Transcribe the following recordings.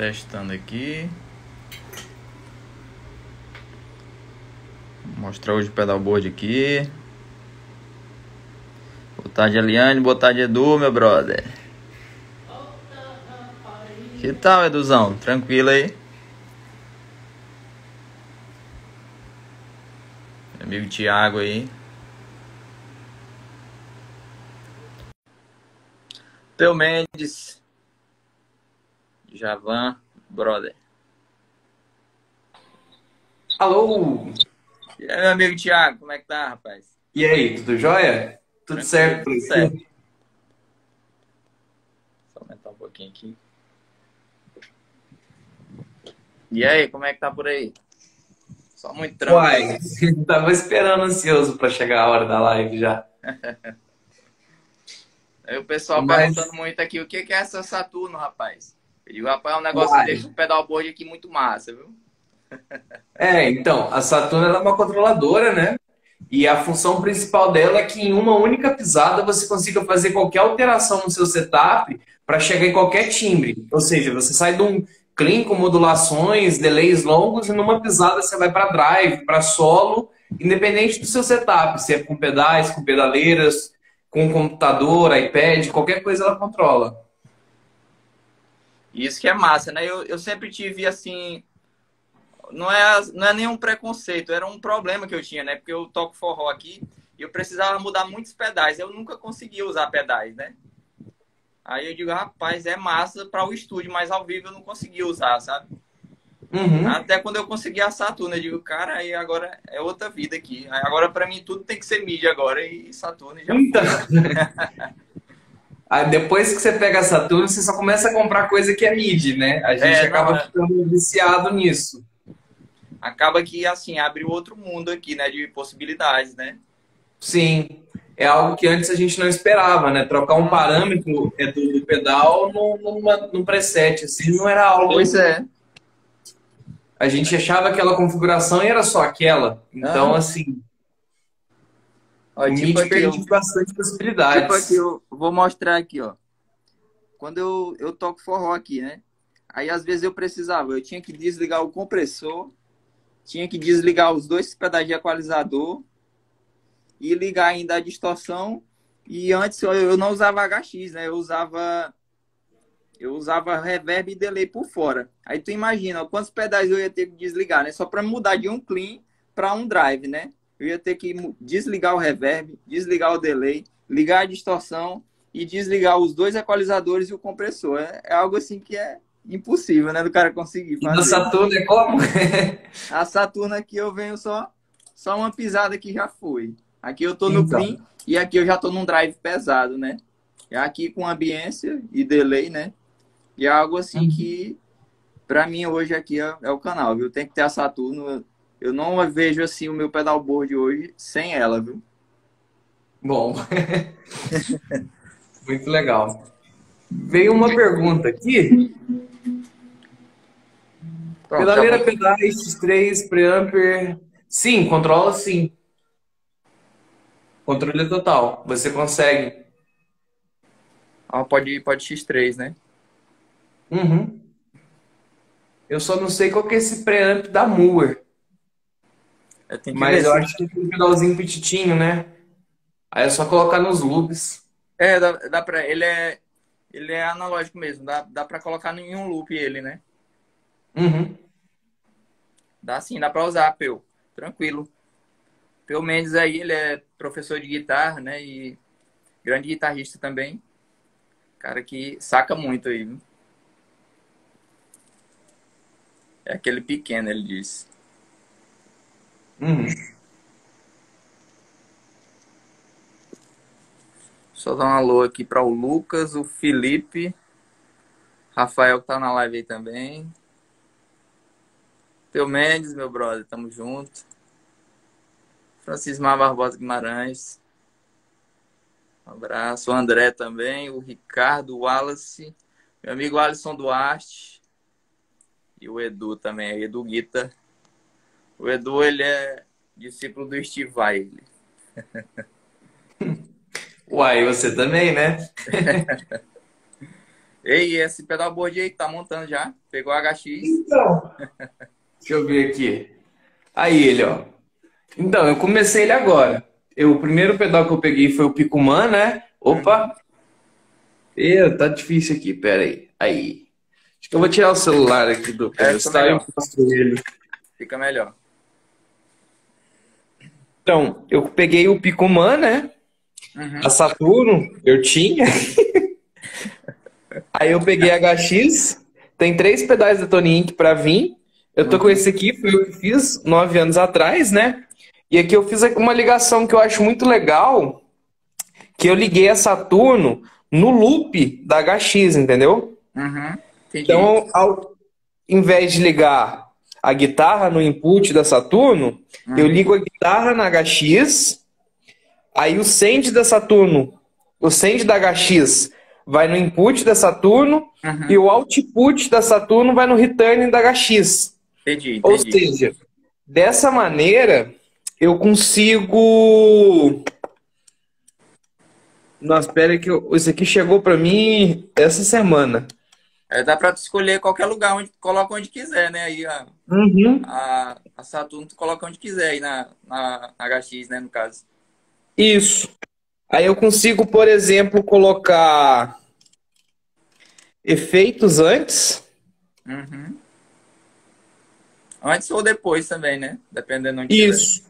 Testando aqui. Vou mostrar hoje o pedalboard aqui. Boa tarde, Eliane. Boa tarde, Edu, meu brother. Que tal, Eduzão? Tranquilo aí? Meu amigo Thiago aí. Teu Mendes. Javan, brother. Alô! E aí, meu amigo Thiago, como é que tá, rapaz? E aí, tudo jóia? Tudo Tranquilo, certo tudo certo. Só aumentar um pouquinho aqui. E aí, como é que tá por aí? Só muito trampo. Uai, tava esperando ansioso pra chegar a hora da live já. Aí o pessoal Mas- perguntando muito aqui, o que é essa Saturno, rapaz? Eu digo, rapaz, é um negócio Uai. que deixa o pedalboard aqui muito massa, viu? É, então, a Saturno ela é uma controladora, né? E a função principal dela é que em uma única pisada você consiga fazer qualquer alteração no seu setup para chegar em qualquer timbre. Ou seja, você sai de um clean com modulações, delays longos e numa pisada você vai para drive, para solo, independente do seu setup, se é com pedais, com pedaleiras, com computador, iPad, qualquer coisa ela controla. Isso que é massa, né? Eu, eu sempre tive, assim... Não é, não é nenhum preconceito, era um problema que eu tinha, né? Porque eu toco forró aqui e eu precisava mudar muitos pedais. Eu nunca conseguia usar pedais, né? Aí eu digo, rapaz, é massa para o estúdio, mas ao vivo eu não conseguia usar, sabe? Uhum. Até quando eu consegui a Saturno, eu digo, cara, aí agora é outra vida aqui. Aí Agora para mim tudo tem que ser mídia agora e Saturno já Então. Aí depois que você pega a Saturno, você só começa a comprar coisa que é mid, né? A gente É, acaba não, é. ficando viciado nisso. acaba que assim abre outro mundo aqui, né, de possibilidades, né? Sim. É algo que antes a gente não esperava, né? Trocar um parâmetro é, do, do pedal num preset, assim, não era algo. Pois é. A gente achava aquela configuração e era só aquela. Então, Ah. assim, Ó, o tipo permite bastante possibilidades. tipo aqui, eu vou mostrar aqui, ó. Quando eu, eu toco forró aqui, né? Aí às vezes eu precisava, eu tinha que desligar o compressor, tinha que desligar os dois pedais de equalizador e ligar ainda a distorção. E antes eu, eu não usava HX, né? Eu usava eu usava reverb e delay por fora. Aí tu imagina ó, quantos pedais eu ia ter que desligar, né? Só para mudar de um clean para um drive, né? Eu ia ter que desligar o reverb, desligar o delay, ligar a distorção e desligar os dois equalizadores e o compressor. É, é algo assim que é impossível, né? Do cara conseguir E no fazer. Saturno é como? A Saturno aqui eu venho só só uma pisada que já foi. Aqui eu tô no Então. clean e aqui eu já tô num drive pesado, né? E aqui com ambiência e delay, né? E é algo assim Uhum. que pra mim hoje aqui é, é o canal, viu? Tem que ter a Saturno. Eu não vejo assim o meu pedalboard hoje sem ela, viu? Bom, muito legal. Veio uma pergunta aqui. Pronto, Pedaleira, vou- pedais, X3, preamper. Sim, controla sim. Controle total. Você consegue. Ah, pode, pode X3, né? Uhum. Eu só não sei qual que é esse preamp da Moore. Eu tenho que Mas eu acho que tem um pedalzinho petitinho, né? Aí é só colocar nos loops. É, dá, dá pra. Ele é. Ele é analógico mesmo, dá, dá pra colocar em um loop ele, né? Uhum. Dá sim, dá pra usar, Peu. Tranquilo. Peu Mendes aí, ele é professor de guitarra, né? E grande guitarrista também. Cara que saca muito aí, viu? É aquele pequeno, ele disse. Uhum. Só dar um alô aqui para o Lucas, o Felipe, Rafael que tá na live aí também. Teu Mendes, meu brother, tamo junto. Francismar Barbosa Guimarães. Um abraço. O André também, o Ricardo Wallace, meu amigo Alisson Duarte. E o Edu também, Edu Guita. O Edu, ele é discípulo do Steve Vai. Uai, você também, né? Ei, esse pedalboard aí que tá montando já? Pegou HX? Então. Deixa eu ver aqui. Aí ele, ó. Então, eu comecei ele agora. Eu, o primeiro pedal que eu peguei foi o Picuman, né? Opa! Ih, tá difícil aqui, pera aí. Aí. Acho que eu vou tirar o celular aqui do É, pedestal e mostro ele. Fica melhor. Então, eu peguei o Picuman, né? Uhum. A Saturno, eu tinha. Aí eu peguei a HX. Tem três pedais da Tony Inc pra vir. Eu tô com esse aqui, foi eu que fiz nove anos atrás, né? E aqui eu fiz uma ligação que eu acho muito legal, que eu liguei a Saturno no loop da HX, entendeu? Uhum. Então, ao invés de ligar a guitarra no input da Saturno, eu ligo a guitarra na HX, aí o send da Saturno, o send da HX vai no input da Saturno Uhum. e o output da Saturno vai no return da HX. Entendi, Ou entendi. seja, dessa maneira eu consigo. Nossa, espera que eu... isso aqui chegou para mim essa semana. É, dá tu escolher qualquer lugar onde coloca onde quiser, né? Aí a, Uhum. a, a Saturno tu coloca onde quiser aí na, na, na HX, né? No caso. Isso. Aí eu consigo, por exemplo, colocar efeitos antes. Uhum. Antes ou depois também, né? Dependendo onde. Isso.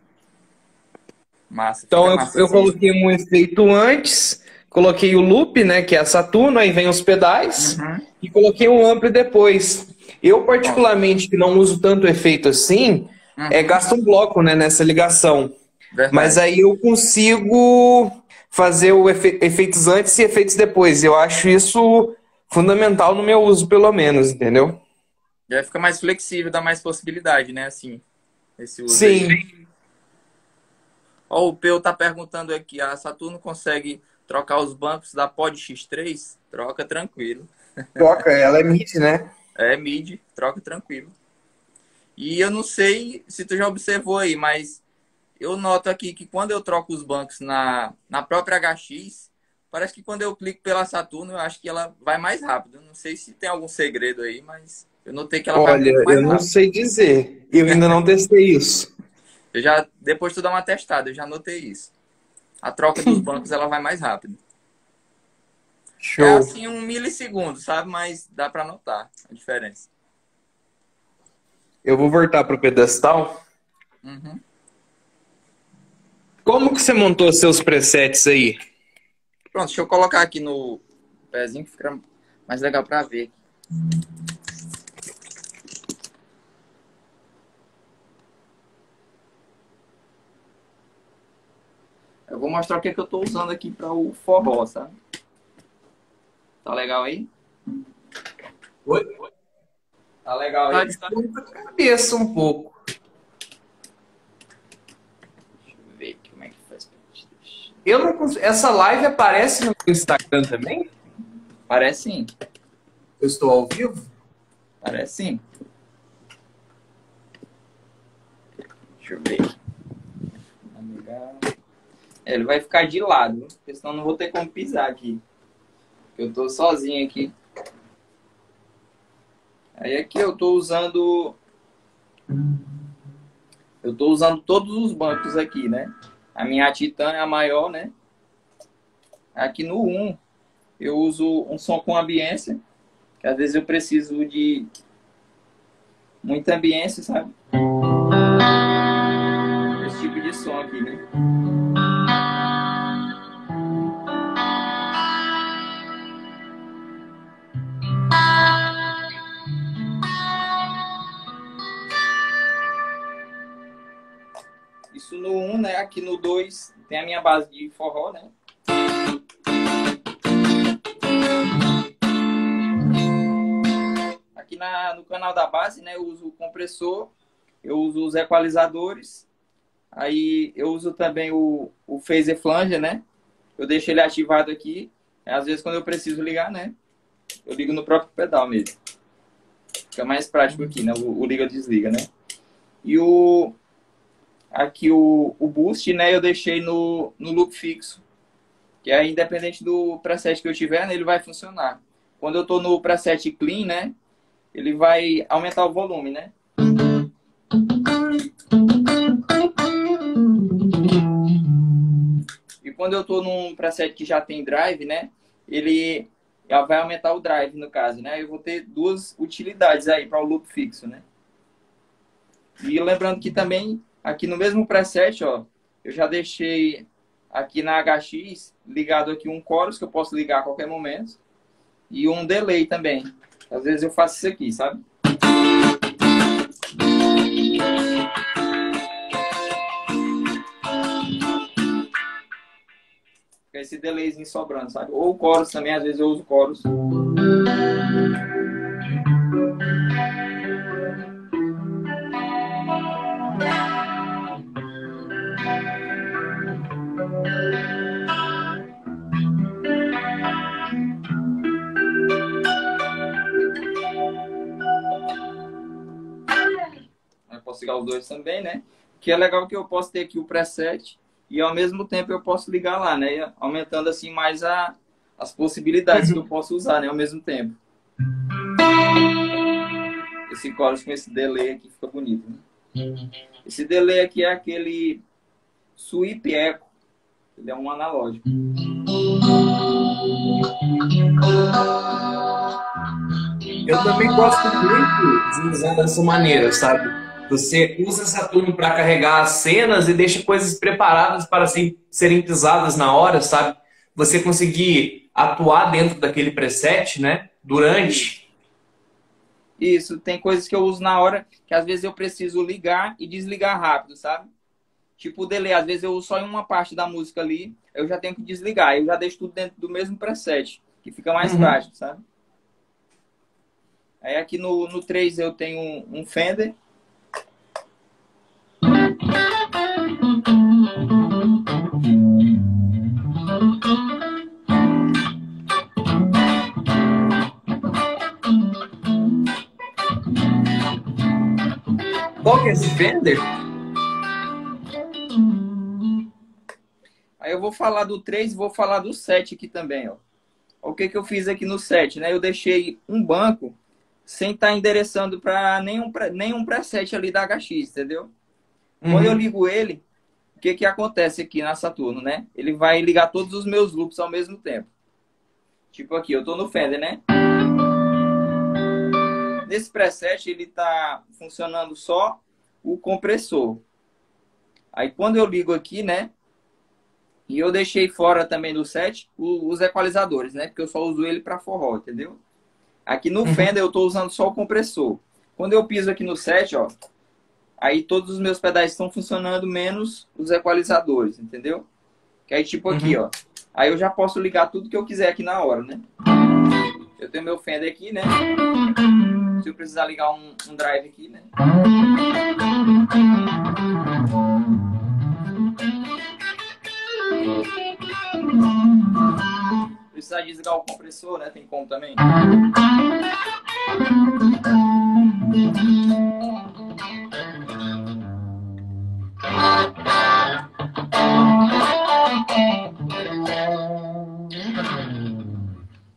Massa. Então eu, massa eu assim. coloquei um efeito antes, coloquei o loop, né, que é a Saturno, aí vem os pedais. Uhum. e coloquei um ampli depois. Eu, particularmente, que não uso tanto efeito assim, Uhum. é, gasto um bloco né, nessa ligação. Verdade. Mas aí eu consigo fazer o efe- efeitos antes e efeitos depois. Eu acho isso fundamental no meu uso, pelo menos, entendeu? Já fica mais flexível, dá mais possibilidade, né? Assim, esse uso Sim. Ó, o Peu tá perguntando aqui, a Saturno consegue trocar os bancos da Pod X3? Troca tranquilo. Troca, ela é mid, né? É mid, troca tranquilo. E eu não sei se tu já observou aí, mas eu noto aqui que quando eu troco os bancos na, na própria HX, parece que quando eu clico pela Saturno, eu acho que ela vai mais rápido. Não sei se tem algum segredo aí, mas eu notei que ela vai Olha, muito mais eu não rápido. sei dizer. Eu ainda não testei isso. Eu já, depois tu dá uma testada, eu já notei isso. A troca dos bancos ela vai mais rápido. É Show. assim um milissegundo, sabe? Mas dá pra notar a diferença. Eu vou voltar pro pedestal. Uhum. Como que você montou seus presets aí? Pronto, deixa eu colocar aqui no pezinho que fica mais legal pra ver. Eu vou mostrar o que, é que eu tô usando aqui para o forró, sabe? Tá legal aí? Oi? Tá legal Tá aí? de ponta cabeça um pouco. Deixa eu ver aqui como é que faz pra gente deixar. Eu não consigo... Essa live aparece no Instagram também? Parece sim, Eu estou ao vivo? parece sim. Deixa eu ver. É, ele vai ficar de lado, porque senão não vou ter como pisar aqui. Eu tô sozinho aqui. Aí aqui eu tô usando. Eu tô usando todos os bancos aqui, né? A minha Titan é a maior, né? Aqui no 1 eu uso um som com ambiência, que às vezes eu preciso de muita ambiência, sabe? Esse tipo de som aqui, né? Aqui no 2 tem a minha base de forró, né? Aqui na, no canal da base, né? Eu uso o compressor, eu uso os equalizadores, aí eu uso também o, o phaser flanger, né? Eu deixo ele ativado aqui. Às vezes quando eu preciso ligar, né? Eu ligo no próprio pedal mesmo. Fica mais prático aqui, né? O, o liga-desliga, né? E o, aqui o, o boost, né, eu deixei no, no loop fixo. Que é independente do preset que eu tiver, né, ele vai funcionar. quando eu estou no preset clean, né? Ele vai aumentar o volume, né? E quando eu estou num preset que já tem drive, né? Ele vai aumentar o drive, no caso, né? Eu vou ter duas utilidades aí para o loop fixo, né? E lembrando que também, aqui no mesmo preset, ó, eu já deixei aqui na HX ligado aqui um chorus que eu posso ligar a qualquer momento e um delay também. Às vezes eu faço isso aqui, sabe? Esse delayzinho sobrando, sabe? Ou o chorus também, às vezes eu uso chorus. Os dois também, né? Que é legal que eu posso ter aqui o preset e ao mesmo tempo eu posso ligar lá, né? Aumentando assim mais a, as possibilidades que eu posso usar, né? Ao mesmo tempo. Esse chorus com esse delay aqui fica bonito, né? Esse delay aqui é aquele sweep echo. Ele é um analógico. Eu também gosto muito de usar dessa maneira, sabe? Você usa Saturno para carregar as cenas e deixa coisas preparadas para serem pisadas na hora, sabe? Você conseguir atuar dentro daquele preset, né? Durante. Isso, tem coisas que eu uso na hora que às vezes eu preciso ligar e desligar rápido, sabe? Tipo o delay, às vezes eu uso só em uma parte da música ali, eu já tenho que desligar. Eu já deixo tudo dentro do mesmo preset, que fica mais uhum. prático, sabe? Aí aqui no, no 3 eu tenho um, um Fender, Qual que é esse Fender? Aí eu vou falar do 3 e vou falar do 7 aqui também, ó. O que, que eu fiz aqui no 7, né? Eu deixei um banco sem estar tá endereçando para nenhum, nenhum preset ali da HX, entendeu? Uhum. Quando eu ligo ele, o que, que acontece aqui na Saturno, né? Ele vai ligar todos os meus loops ao mesmo tempo. Tipo aqui, eu tô no Fender, né? Nesse preset, ele tá funcionando só o compressor. Aí, quando eu ligo aqui, né? E eu deixei fora também do set os equalizadores, né? Porque eu só uso ele para forró, entendeu? Aqui no uhum. Fender, eu tô usando só o compressor. Quando eu piso aqui no set, ó, aí todos os meus pedais estão funcionando, menos os equalizadores, entendeu? Que aí, tipo aqui, uhum. ó. Aí eu já posso ligar tudo que eu quiser aqui na hora, né? Eu tenho meu Fender aqui, né? Se eu precisar ligar um, um drive aqui, né? Precisar desligar o compressor, né? Tem como também.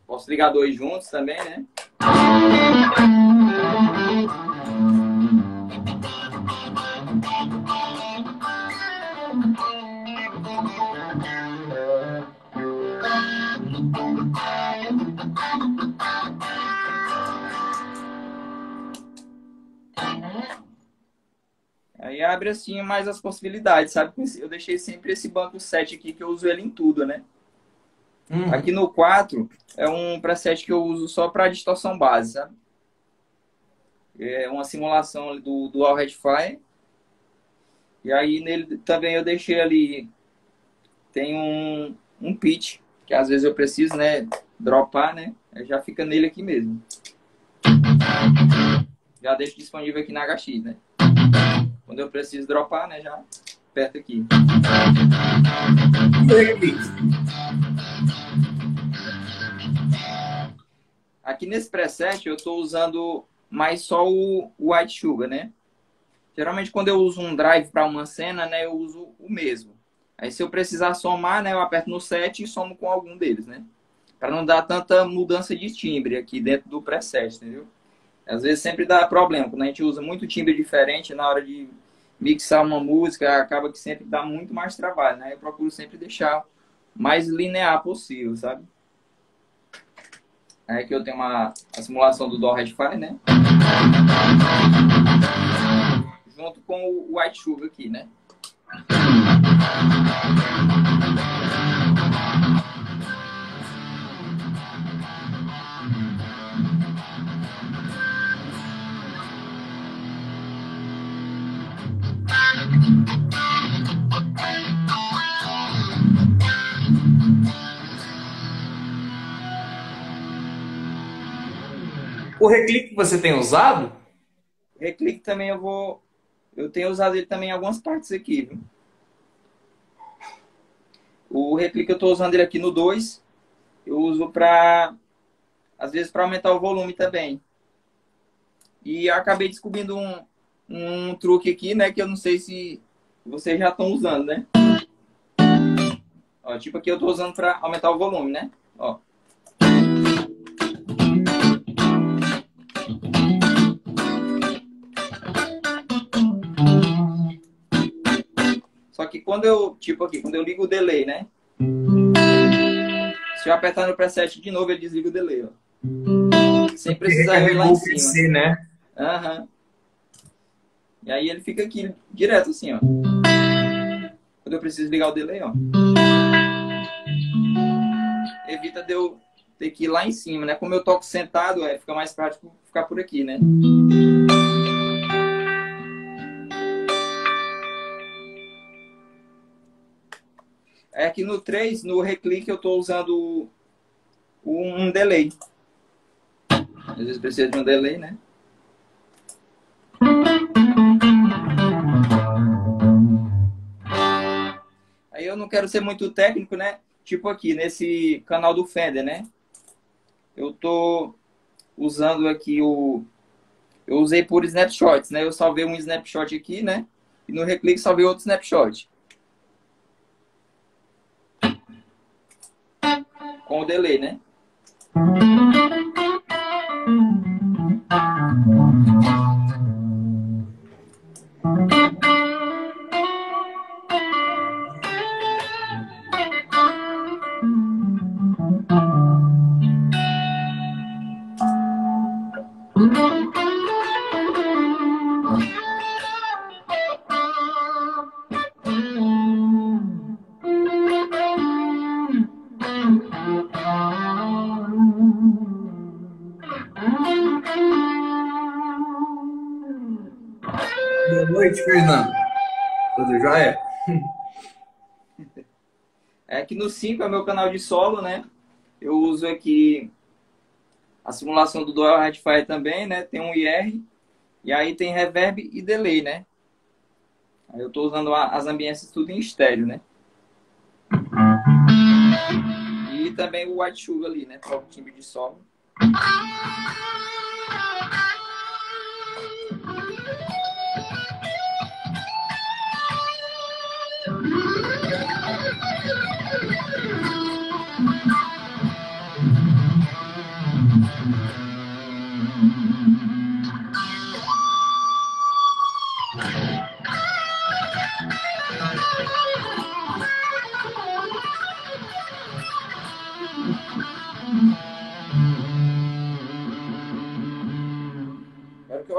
Posso ligar dois juntos também, né? Aí abre assim mais as possibilidades, sabe? Eu deixei sempre esse banco 7 aqui que eu uso ele em tudo, né? Uhum. Aqui no 4 é um preset que eu uso só para distorção base, sabe? É uma simulação do Dual Rectifier. E aí nele também eu deixei ali tem um, um pitch, que às vezes eu preciso, né, dropar, né? Aí já fica nele aqui mesmo. Já deixo disponível aqui na HX, né? Quando eu preciso dropar, né, já aperto aqui. Aqui nesse preset eu estou usando mais só o White Sugar, né? Geralmente quando eu uso um drive para uma cena, né, eu uso o mesmo. Aí se eu precisar somar, né, eu aperto no set e somo com algum deles, né? Para não dar tanta mudança de timbre aqui dentro do preset, entendeu? Às vezes sempre dá problema. Quando a gente usa muito timbre diferente na hora de mixar uma música, acaba que sempre dá muito mais trabalho, né? Eu procuro sempre deixar mais linear possível, sabe? É que eu tenho uma a simulação do Do Red Fire, né? Junto com o White Sugar aqui, né? O reclique você tem usado? Reclique também eu vou. Eu tenho usado ele também em algumas partes aqui, viu? O reclique eu estou usando ele aqui no 2. Eu uso para. Às vezes para aumentar o volume também. E acabei descobrindo um, um truque aqui, né? Que eu não sei se vocês já estão usando, né? Ó, tipo aqui eu estou usando para aumentar o volume, né? Ó. Só que quando eu, tipo aqui, quando eu ligo o delay, né? Se eu apertar no preset de novo, ele desliga o delay, ó. Sem precisar ir lá em cima. PC, né? Aham. Uhum. E aí ele fica aqui direto assim, ó. Quando eu preciso ligar o delay, ó. Evita de eu ter que ir lá em cima, né? Como eu toco sentado, é, fica mais prático ficar por aqui, né? É que no 3, no reclique, eu estou usando um delay. Às vezes precisa de um delay, né? Eu não quero ser muito técnico, né? Tipo aqui, nesse canal do Fender, né? Eu tô usando aqui o... Eu usei por snapshots, né? Eu salvei um snapshot aqui, né? E no reclique salvei outro snapshot. com o delay, né? Que no 5 é meu canal de solo, né? Eu uso aqui a simulação do Dual Redfire também, né? Tem um IR e aí tem reverb e delay, né? Aí eu tô usando as ambiências tudo em estéreo, né? E também o White Sugar ali, né? Para o de solo.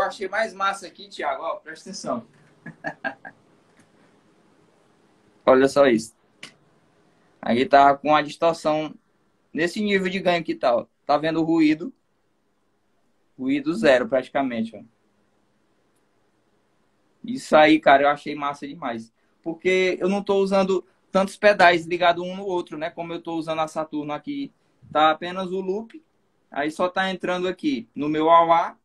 Achei mais massa aqui, Thiago, ó, presta atenção. Olha só isso. Aí tá com a distorção nesse nível de ganho que tá, ó. Tá vendo o ruído? Ruído zero, praticamente, ó. Isso aí, cara, eu achei massa demais. Porque eu não tô usando tantos pedais ligados um no outro, né? Como eu tô usando a Saturno aqui. Tá apenas o loop. Aí só tá entrando aqui no meu AUA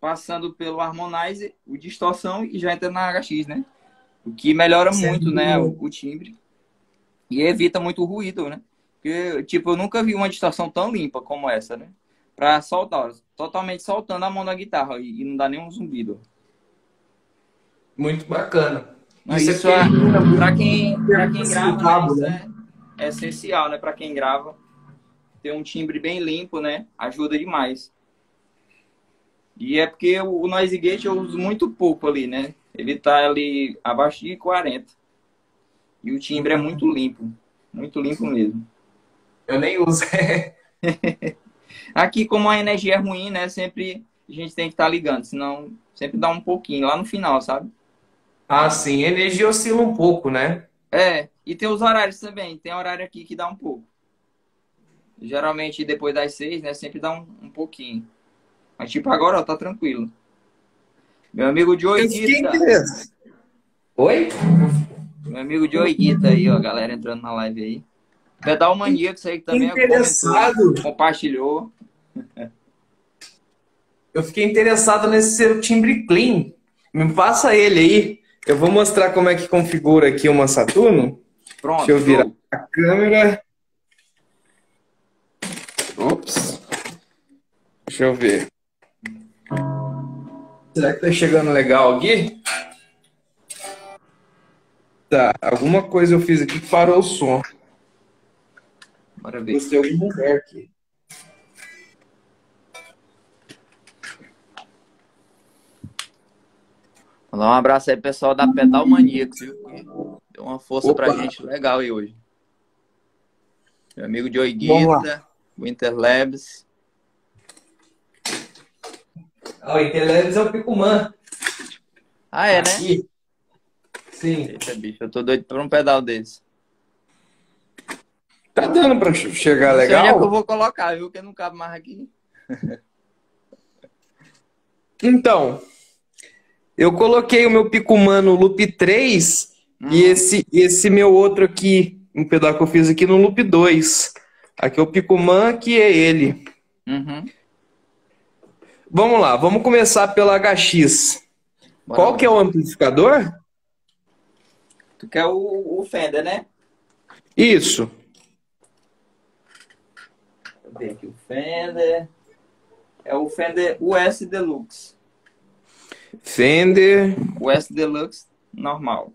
passando pelo Harmonizer, o distorção e já entra na HX, né? O que melhora muito, né, o, o, timbre. E evita muito ruído, né? Porque, tipo, eu nunca vi uma distorção tão limpa como essa, né? Pra soltar, totalmente soltando a mão da guitarra e, não dá nenhum zumbido. Muito bacana. Mas isso, isso é, pra quem, pra quem grava, cabo, né? é, é essencial, né? Pra quem grava. ter um timbre bem limpo, né? Ajuda demais. E é porque o noise gate eu uso muito pouco ali, né? Ele tá ali abaixo de 40. E o timbre é muito limpo. Muito limpo mesmo. Eu nem uso. Aqui, como a energia é ruim, né? Sempre a gente tem que estar tá ligando, senão sempre dá um pouquinho lá no final, sabe? Ah, sim. A energia oscila um pouco, né? É, e tem os horários também. Tem horário aqui que dá um pouco. Geralmente depois das seis, né? Sempre dá um, um pouquinho. Mas tipo agora, ó, tá tranquilo. Meu amigo Joey Guita. Oi? Meu amigo Joey Guita aí, ó, galera entrando na live aí. Pedal Maníaco, isso aí que também interessado. compartilhou. Eu fiquei interessado nesse seu timbre clean. Me passa ele aí. Eu vou mostrar como é que configura aqui uma Saturno. Pronto. Deixa eu virar a câmera. Ops. Deixa eu ver. Será que tá chegando legal aqui? Tá, alguma coisa eu fiz aqui que parou o som. Bora ver. Gostei algum lugar aqui. Mandar um abraço aí, pessoal da Pedal Maníacos, viu? Deu uma força Opa. pra gente legal aí hoje. Meu amigo Joey Guita, Winter Labs. Ah, o Winter Labs é o Picumã. Ah, é, né? Aqui. Sim. Eita, bicho, eu tô doido por um pedal desse. Tá dando pra chegar legal? Onde é que eu vou colocar, viu? Que não cabe mais aqui. então, eu coloquei o meu Picumã no loop 3 hum. e esse, esse meu outro aqui, um pedal que eu fiz aqui no loop 2. Aqui é o Picumã, que é ele. Uhum. Vamos lá, vamos começar pela HX. Bora Qual que é o amplificador? Tu quer o, o Fender, né? Isso. Deixa eu ver aqui o Fender. É o Fender US Deluxe. Fender. US Deluxe normal.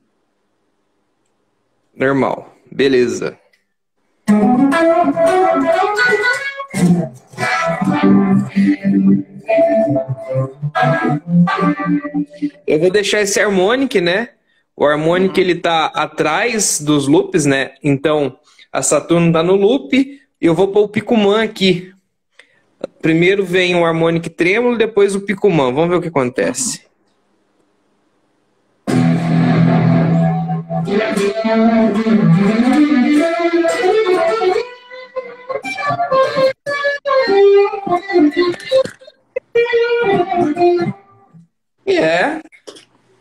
Normal. Beleza. Eu vou deixar esse harmonic, né? O harmonic ele tá atrás dos loops, né? Então a Saturno tá no loop eu vou pôr o Picumã aqui. Primeiro vem o harmonic trêmulo, depois o Picumã. Vamos ver o que acontece. É.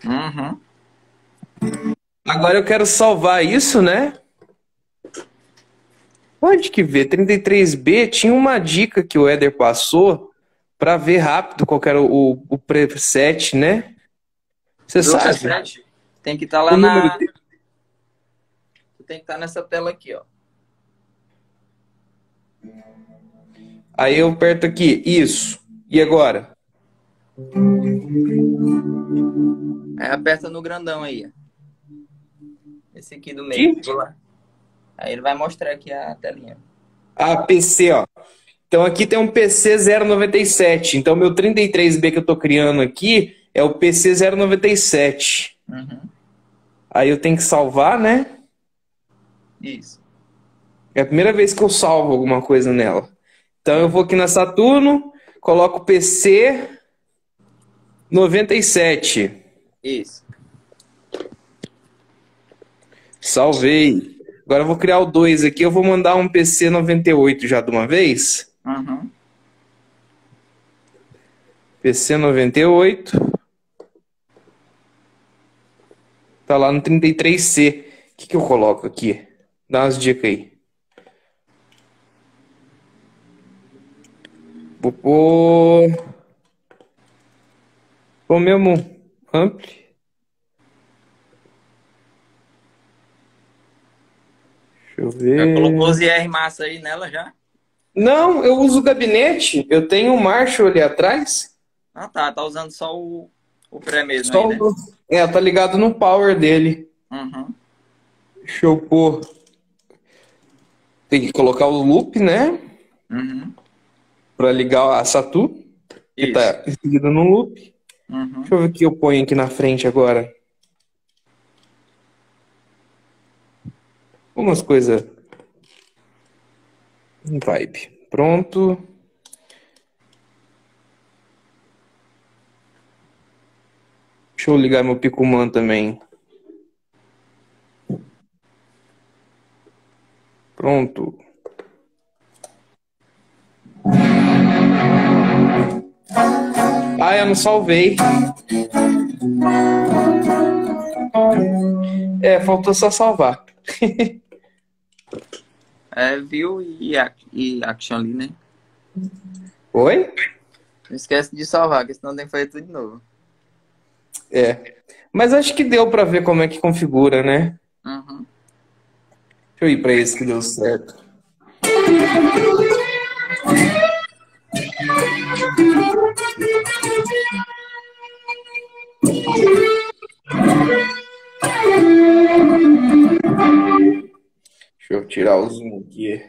Uhum. Agora eu quero salvar isso, né? Onde que vê? 33B tinha uma dica que o Éder passou para ver rápido qual era o, o preset, né? Você sabe? Preset? Tem que estar tá lá o na. De... Tem que estar tá nessa tela aqui, ó. Aí eu aperto aqui, isso. E agora? Aí aperta no grandão aí. Esse aqui do meio. Aí ele vai mostrar aqui a telinha. Ah, PC, ó. Então aqui tem um PC 097. Então meu 33B que eu tô criando aqui é o PC 097. Uhum. Aí eu tenho que salvar, né? Isso. É a primeira vez que eu salvo alguma coisa nela. Então eu vou aqui na Saturno, coloco PC 97. Isso. Salvei. Agora eu vou criar o 2 aqui. Eu vou mandar um PC 98 já de uma vez. Uhum. PC 98. Tá lá no 33C. O que, que eu coloco aqui? Dá umas dicas aí. Vou pôr. O mesmo ampli. Deixa eu ver. Já colocou os IR massa aí nela já? Não, eu uso o gabinete. Eu tenho o Marshall ali atrás. Ah, tá. Tá usando só o, o pré mesmo. Só aí, o... né? É, tá ligado no power dele. Uhum. Deixa eu pôr. Tem que colocar o loop, né? Uhum. Para ligar a Satu, que Isso. tá seguido no loop. Uhum. Deixa eu ver o que eu ponho aqui na frente agora. Umas coisas. Vibe. Pronto. Deixa eu ligar meu Picuman também. Pronto. Ah, eu não salvei. É, faltou só salvar. É view e, e action ali, né? Oi? Não esquece de salvar, porque senão tem que fazer tudo de novo. É. Mas acho que deu pra ver como é que configura, né? Uhum. Deixa eu ir pra esse que deu certo. Deixa eu tirar o zoom aqui.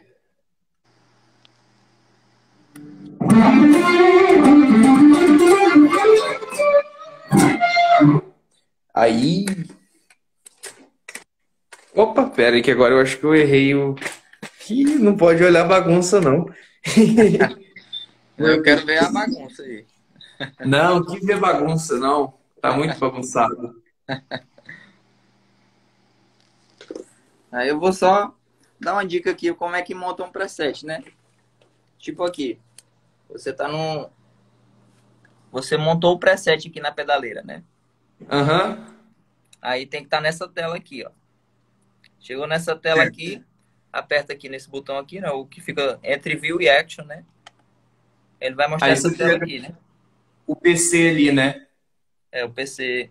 Aí. Opa, pera aí que agora eu acho que eu errei o. Ih, não pode olhar bagunça, não. Eu quero ver a bagunça aí. Não, que ver bagunça, não. Tá muito bagunçado. Aí eu vou só dar uma dica aqui como é que monta um preset, né? Tipo aqui, você tá num... Você montou o preset aqui na pedaleira, né? Aham. Aí tem que estar nessa tela aqui, ó. Chegou nessa tela aqui, aperta aqui nesse botão aqui, né? O que fica entre view e action, né? Ele vai mostrar Aí essa tela aqui, né? O PC ali, né? É o PC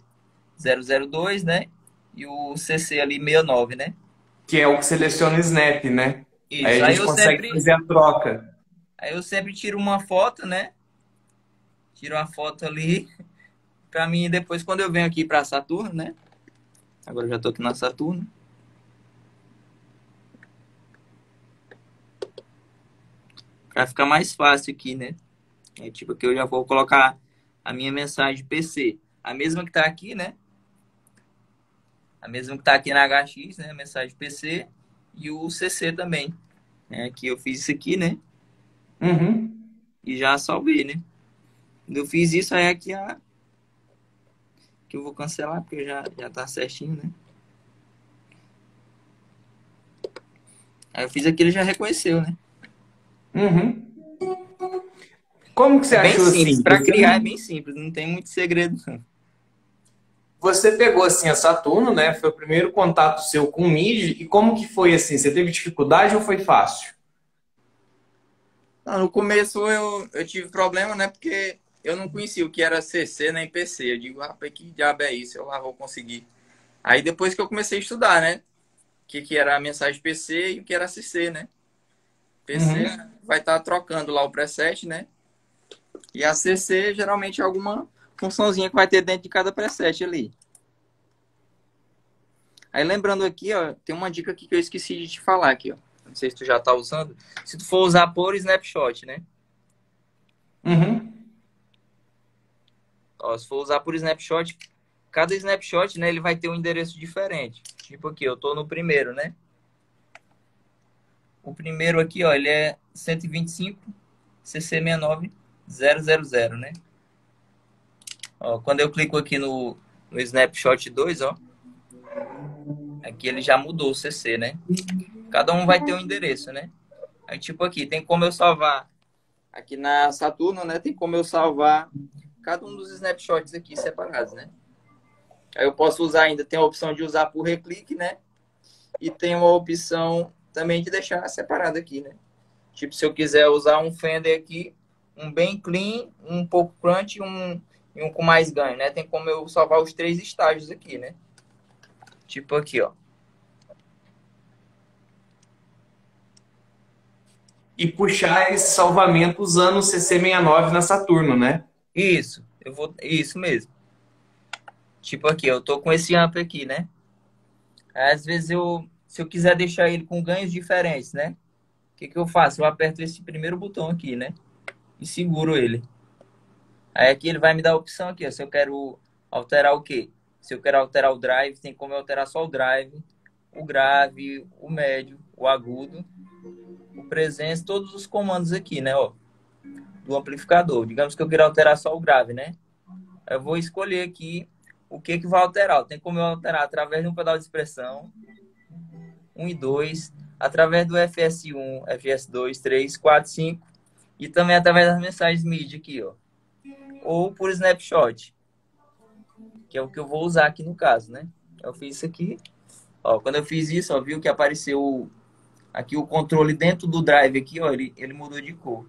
002, né? E o CC ali 69, né? Que é o que seleciona o Snap, né? Isso. Aí a Aí gente eu consegue sempre fazer a troca. Aí eu sempre tiro uma foto, né? Tiro uma foto ali. Pra mim, depois, quando eu venho aqui pra Saturno, né? Agora eu já tô aqui na Saturno. Pra ficar mais fácil aqui, né? É tipo que eu já vou colocar a minha mensagem PC. A mesma que tá aqui, né? A mesma que tá aqui na HX, né? Mensagem PC. E o CC também. É, que eu fiz isso aqui, né? Uhum. e já salvei, né? Quando eu fiz isso, aí aqui a. Que eu vou cancelar, porque já, já tá certinho, né? Aí eu fiz aqui, ele já reconheceu, né? Uhum. Como que você bem achou simples. assim? Pra criar é bem simples, não tem muito segredo, não. Você pegou assim a Saturno, né? Foi o primeiro contato seu com o MIDI. E como que foi assim? Você teve dificuldade ou foi fácil? Não, no começo eu, eu tive problema, né? Porque eu não conhecia o que era CC nem PC. Eu digo, rapaz, que diabo é isso? Eu lá vou conseguir. Aí depois que eu comecei a estudar, né? O que, que era a mensagem PC e o que era CC, né? PC vai estar trocando lá o preset, né? E a CC geralmente é alguma funçãozinha que vai ter dentro de cada preset ali. Aí lembrando aqui, ó, tem uma dica aqui que eu esqueci de te falar aqui, ó. Não sei se tu já tá usando. Se tu for usar por snapshot, né? Uhum. Ó, se for usar por snapshot, cada snapshot, né, ele vai ter um endereço diferente. Tipo aqui, eu tô no primeiro, né? O primeiro aqui, ó, ele é 125 CC69 000, né? Ó, quando eu clico aqui no, no snapshot 2, ó, aqui ele já mudou o CC, né? Cada um vai ter um endereço, né? Aí, tipo aqui, tem como eu salvar aqui na Saturno, né? Tem como eu salvar cada um dos snapshots aqui separados, né? Aí eu posso usar ainda, tem a opção de usar por reclique, né? E tem uma opção também de deixar separado aqui, né? Tipo, se eu quiser usar um Fender aqui, um bem clean, um pouco crunch um, e um com mais ganho, né? Tem como eu salvar os três estágios aqui, né? Tipo aqui, ó. E puxar esse salvamento usando o CC69 na Saturno, né? Isso, eu vou. Isso mesmo. Tipo aqui, eu tô com esse amp aqui, né? Às vezes eu, se eu quiser deixar ele com ganhos diferentes, né? o que, que eu faço? Eu aperto esse primeiro botão aqui, né? E seguro ele. Aí aqui ele vai me dar a opção aqui, ó, se eu quero alterar o quê? Se eu quero alterar o drive, tem como eu alterar só o drive, o grave, o médio, o agudo, o presença, todos os comandos aqui, né, ó, do amplificador. Digamos que eu queira alterar só o grave, né? Eu vou escolher aqui o que que vai alterar. Tem como eu alterar através de um pedal de expressão, 1 e 2, através do FS1, FS2, 3, 4, 5 e também através das mensagens MIDI aqui, ó. Ou por snapshot, que é o que eu vou usar aqui no caso, né? Eu fiz isso aqui. Ó, quando eu fiz isso, ó, viu que apareceu aqui o controle dentro do drive aqui, ó, ele, ele mudou de cor.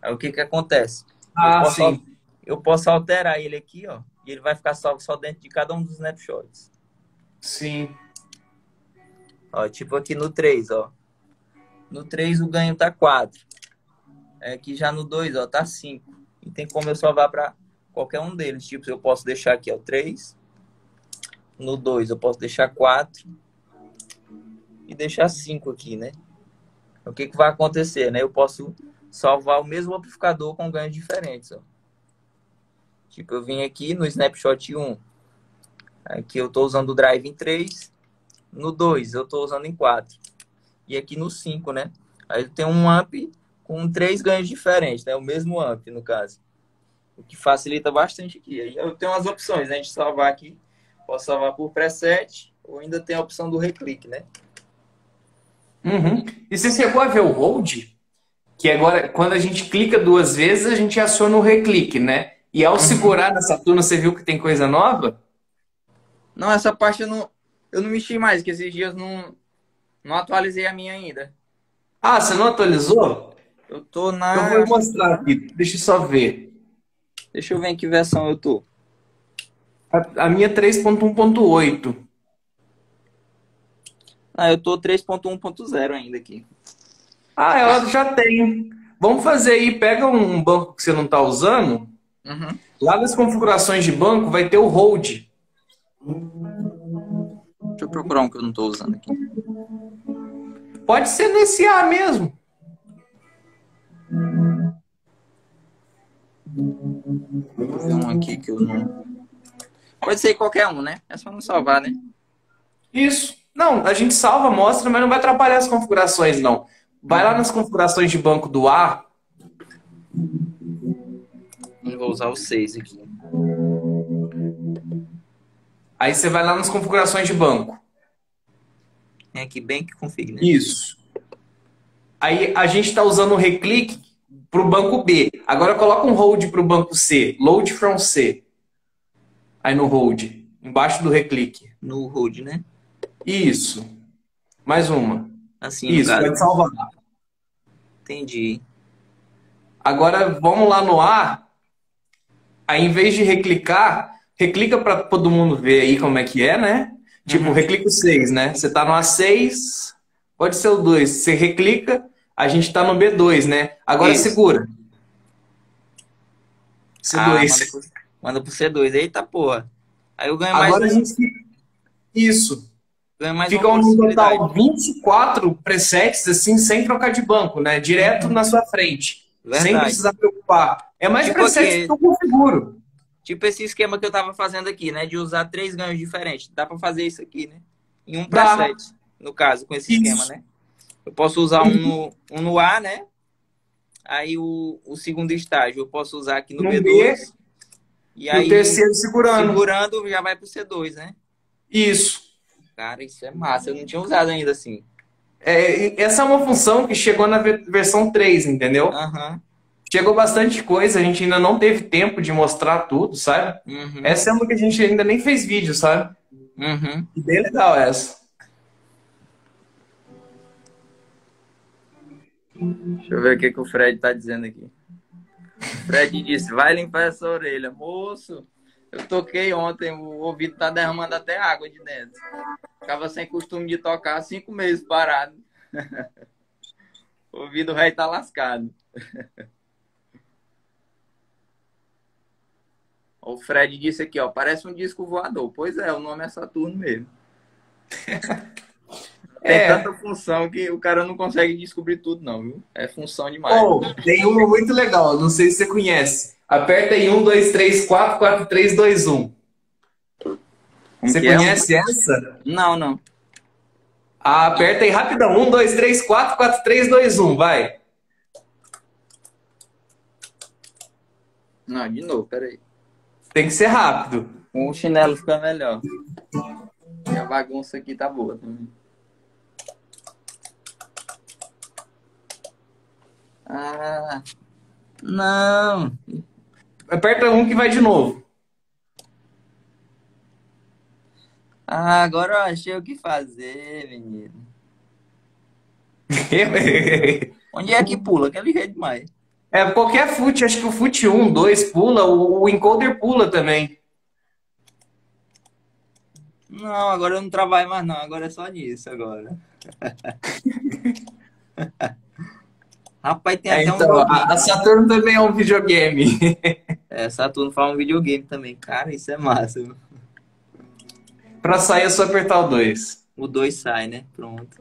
Aí o que que acontece? Ah, eu posso, sim. Eu posso alterar ele aqui, ó, e ele vai ficar só, só dentro de cada um dos snapshots. Sim. Ó, tipo aqui no 3, ó. No 3 o ganho tá 4. É, aqui já no 2, ó, tá 5. E tem como eu salvar para qualquer um deles. Tipo, eu posso deixar aqui, ó, 3. No 2 eu posso deixar 4. E deixar 5 aqui, né? O que, que vai acontecer, né? Eu posso salvar o mesmo amplificador com ganhos diferentes, ó. Tipo, eu vim aqui no snapshot 1. Aqui eu tô usando o drive em 3. No 2 eu tô usando em 4. E aqui no 5, né? Aí tem um amp com três ganhos diferentes, né? O mesmo amp, no caso. O que facilita bastante aqui. Eu tenho as opções, né? De salvar aqui. Posso salvar por preset ou ainda tem a opção do reclique, né? Uhum. E você chegou a ver o hold? Que agora, quando a gente clica duas vezes, a gente aciona o reclique, né? E ao uhum. segurar na Saturno, você viu que tem coisa nova? Não, essa parte eu não, eu não mexi mais, que esses dias não, não atualizei a minha ainda. Ah, você não atualizou? Eu tô na. Eu vou mostrar aqui, deixa eu só ver. Deixa eu ver em que versão eu tô. A, a minha é 3.1.8. Ah, eu tô 3.1.0 ainda aqui. Ah, ela já tem. Vamos fazer aí, pega um banco que você não está usando. Uhum. Lá nas configurações de banco vai ter o hold. Deixa eu procurar um que eu não estou usando aqui. Pode ser nesse A mesmo. Vou ver um aqui que eu não. Pode ser qualquer um, né? É só não salvar, né? Isso. Não, a gente salva, mostra, mas não vai atrapalhar as configurações, não. Vai lá nas configurações de banco do A. Eu vou usar o 6 aqui. Aí você vai lá nas configurações de banco. É aqui Bank Config, né? Isso. Aí a gente está usando o reclique para o banco B. Agora coloca um hold para o banco C. Load from C. Aí no hold. Embaixo do reclique. No hold, né? Isso. Mais uma. Assim, Isso, pode salvar. Entendi. Agora vamos lá no A. Aí em vez de reclicar, reclica para todo mundo ver aí como é que é, né? Tipo, uhum. reclica o 6, né? Você tá no A6, pode ser o 2. Você reclica, a gente tá no B2, né? Agora Isso. segura. C2. Ah, manda, pro, manda pro C2. Eita porra. Aí eu ganho mais. Agora um... a gente. Isso. Ganho mais Fica um total 24 presets, assim, sem trocar de banco, né? Direto uhum. na sua frente. Verdade. Sem precisar preocupar. É mais tipo presets que eu configuro. Tipo esse esquema que eu tava fazendo aqui, né? De usar três ganhos diferentes. Dá para fazer isso aqui, né? Em um preset, no caso, com esse isso. esquema, né? Eu posso usar um no, um no A, né? Aí o, o segundo estágio eu posso usar aqui no, no B2. B, e aí, o terceiro segurando. Segurando já vai pro C2, né? Isso. Cara, isso é massa. Eu não tinha usado ainda assim. É, essa é uma função que chegou na versão 3, entendeu? Uhum. Chegou bastante coisa, a gente ainda não teve tempo de mostrar tudo, sabe? Uhum. Essa é uma que a gente ainda nem fez vídeo, sabe? Uhum. Bem legal essa. Deixa eu ver o que, que o Fred tá dizendo aqui. O Fred disse, vai limpar essa orelha. Moço, eu toquei ontem, o ouvido tá derramando até água de dentro. Ficava sem costume de tocar cinco meses parado. o ouvido velho tá lascado. O Fred disse aqui, ó, parece um disco voador. Pois é, o nome é Saturno mesmo. Tem É. tanta função que o cara não consegue descobrir tudo, não, viu? É função demais. Oh, tem uma muito legal, não sei se você conhece. Aperta aí 1, 2, 3, 4, 4, 3, 2, 1. Como Você é? conhece essa? Não, não. Ah, aperta aí rapidão. 1, 2, 3, 4, 4, 3, 2, 1. Vai. Não, de novo, peraí. Tem que ser rápido. O chinelo fica melhor. E a bagunça aqui tá boa também. Ah, não. Aperta um que vai de novo. Ah, agora eu achei o que fazer, menino. Onde é que pula? Aquele jeito demais. É, qualquer fute, acho que o fute 1, 2 pula, o, o encoder pula também. Não, agora eu não trabalho mais não, agora é só nisso agora. Rapaz, tem É, até um então, joguinho. a, a Saturno também é um videogame. É, Saturno fala um videogame também. Cara, isso é massa. Pra sair é só apertar o 2. O 2 sai, né? Pronto.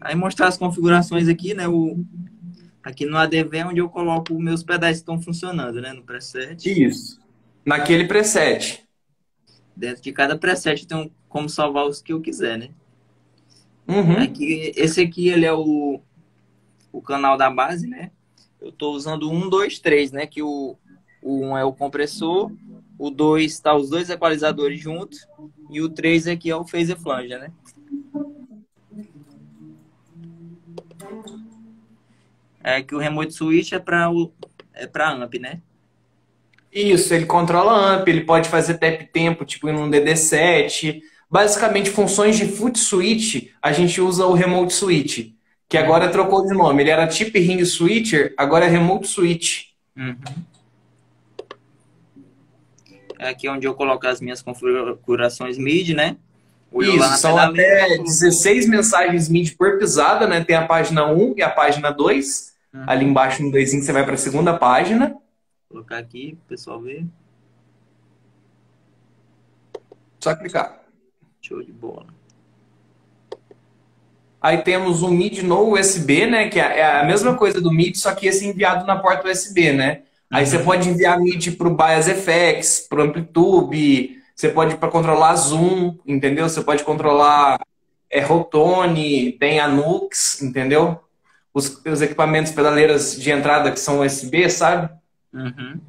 Aí mostrar as configurações aqui, né? O... Aqui no ADV é onde eu coloco os meus pedais que estão funcionando, né? No preset. Isso. Naquele preset. Dentro de cada preset tem um- como salvar os que eu quiser, né? Uhum. Aqui, esse aqui, ele é o, o canal da base, né? Eu tô usando um, dois, três, né? Que o, o um é o compressor, o dois tá os dois equalizadores juntos e o três aqui é o phaser flanger, né? É que o remote switch é para o é para amp, né? Isso, ele controla amp, ele pode fazer tap tempo, tipo num DD7. Basicamente, funções de foot switch, a gente usa o remote switch, que agora trocou de nome. Ele era chip ring switcher, agora é remote switch. Uhum. É aqui onde eu coloco as minhas configurações MIDI, né? Lá Isso, são até 16 mensagens MIDI por pisada, né? Tem a página 1 e a página 2. Uhum. Ali embaixo no 2 você vai para a segunda página. Vou colocar aqui, pro pessoal ver. Só clicar. Show de bola. Aí temos o MIDI no USB, né? Que é a mesma coisa do MIDI, só que esse enviado na porta USB, né? Aí você pode enviar MIDI para o Bias FX, para o Amplitude, você pode para controlar Zoom, entendeu? Você pode controlar é, Rotone, tem a Nux, entendeu? Os, os equipamentos pedaleiras de entrada que são USB, sabe? Uhum.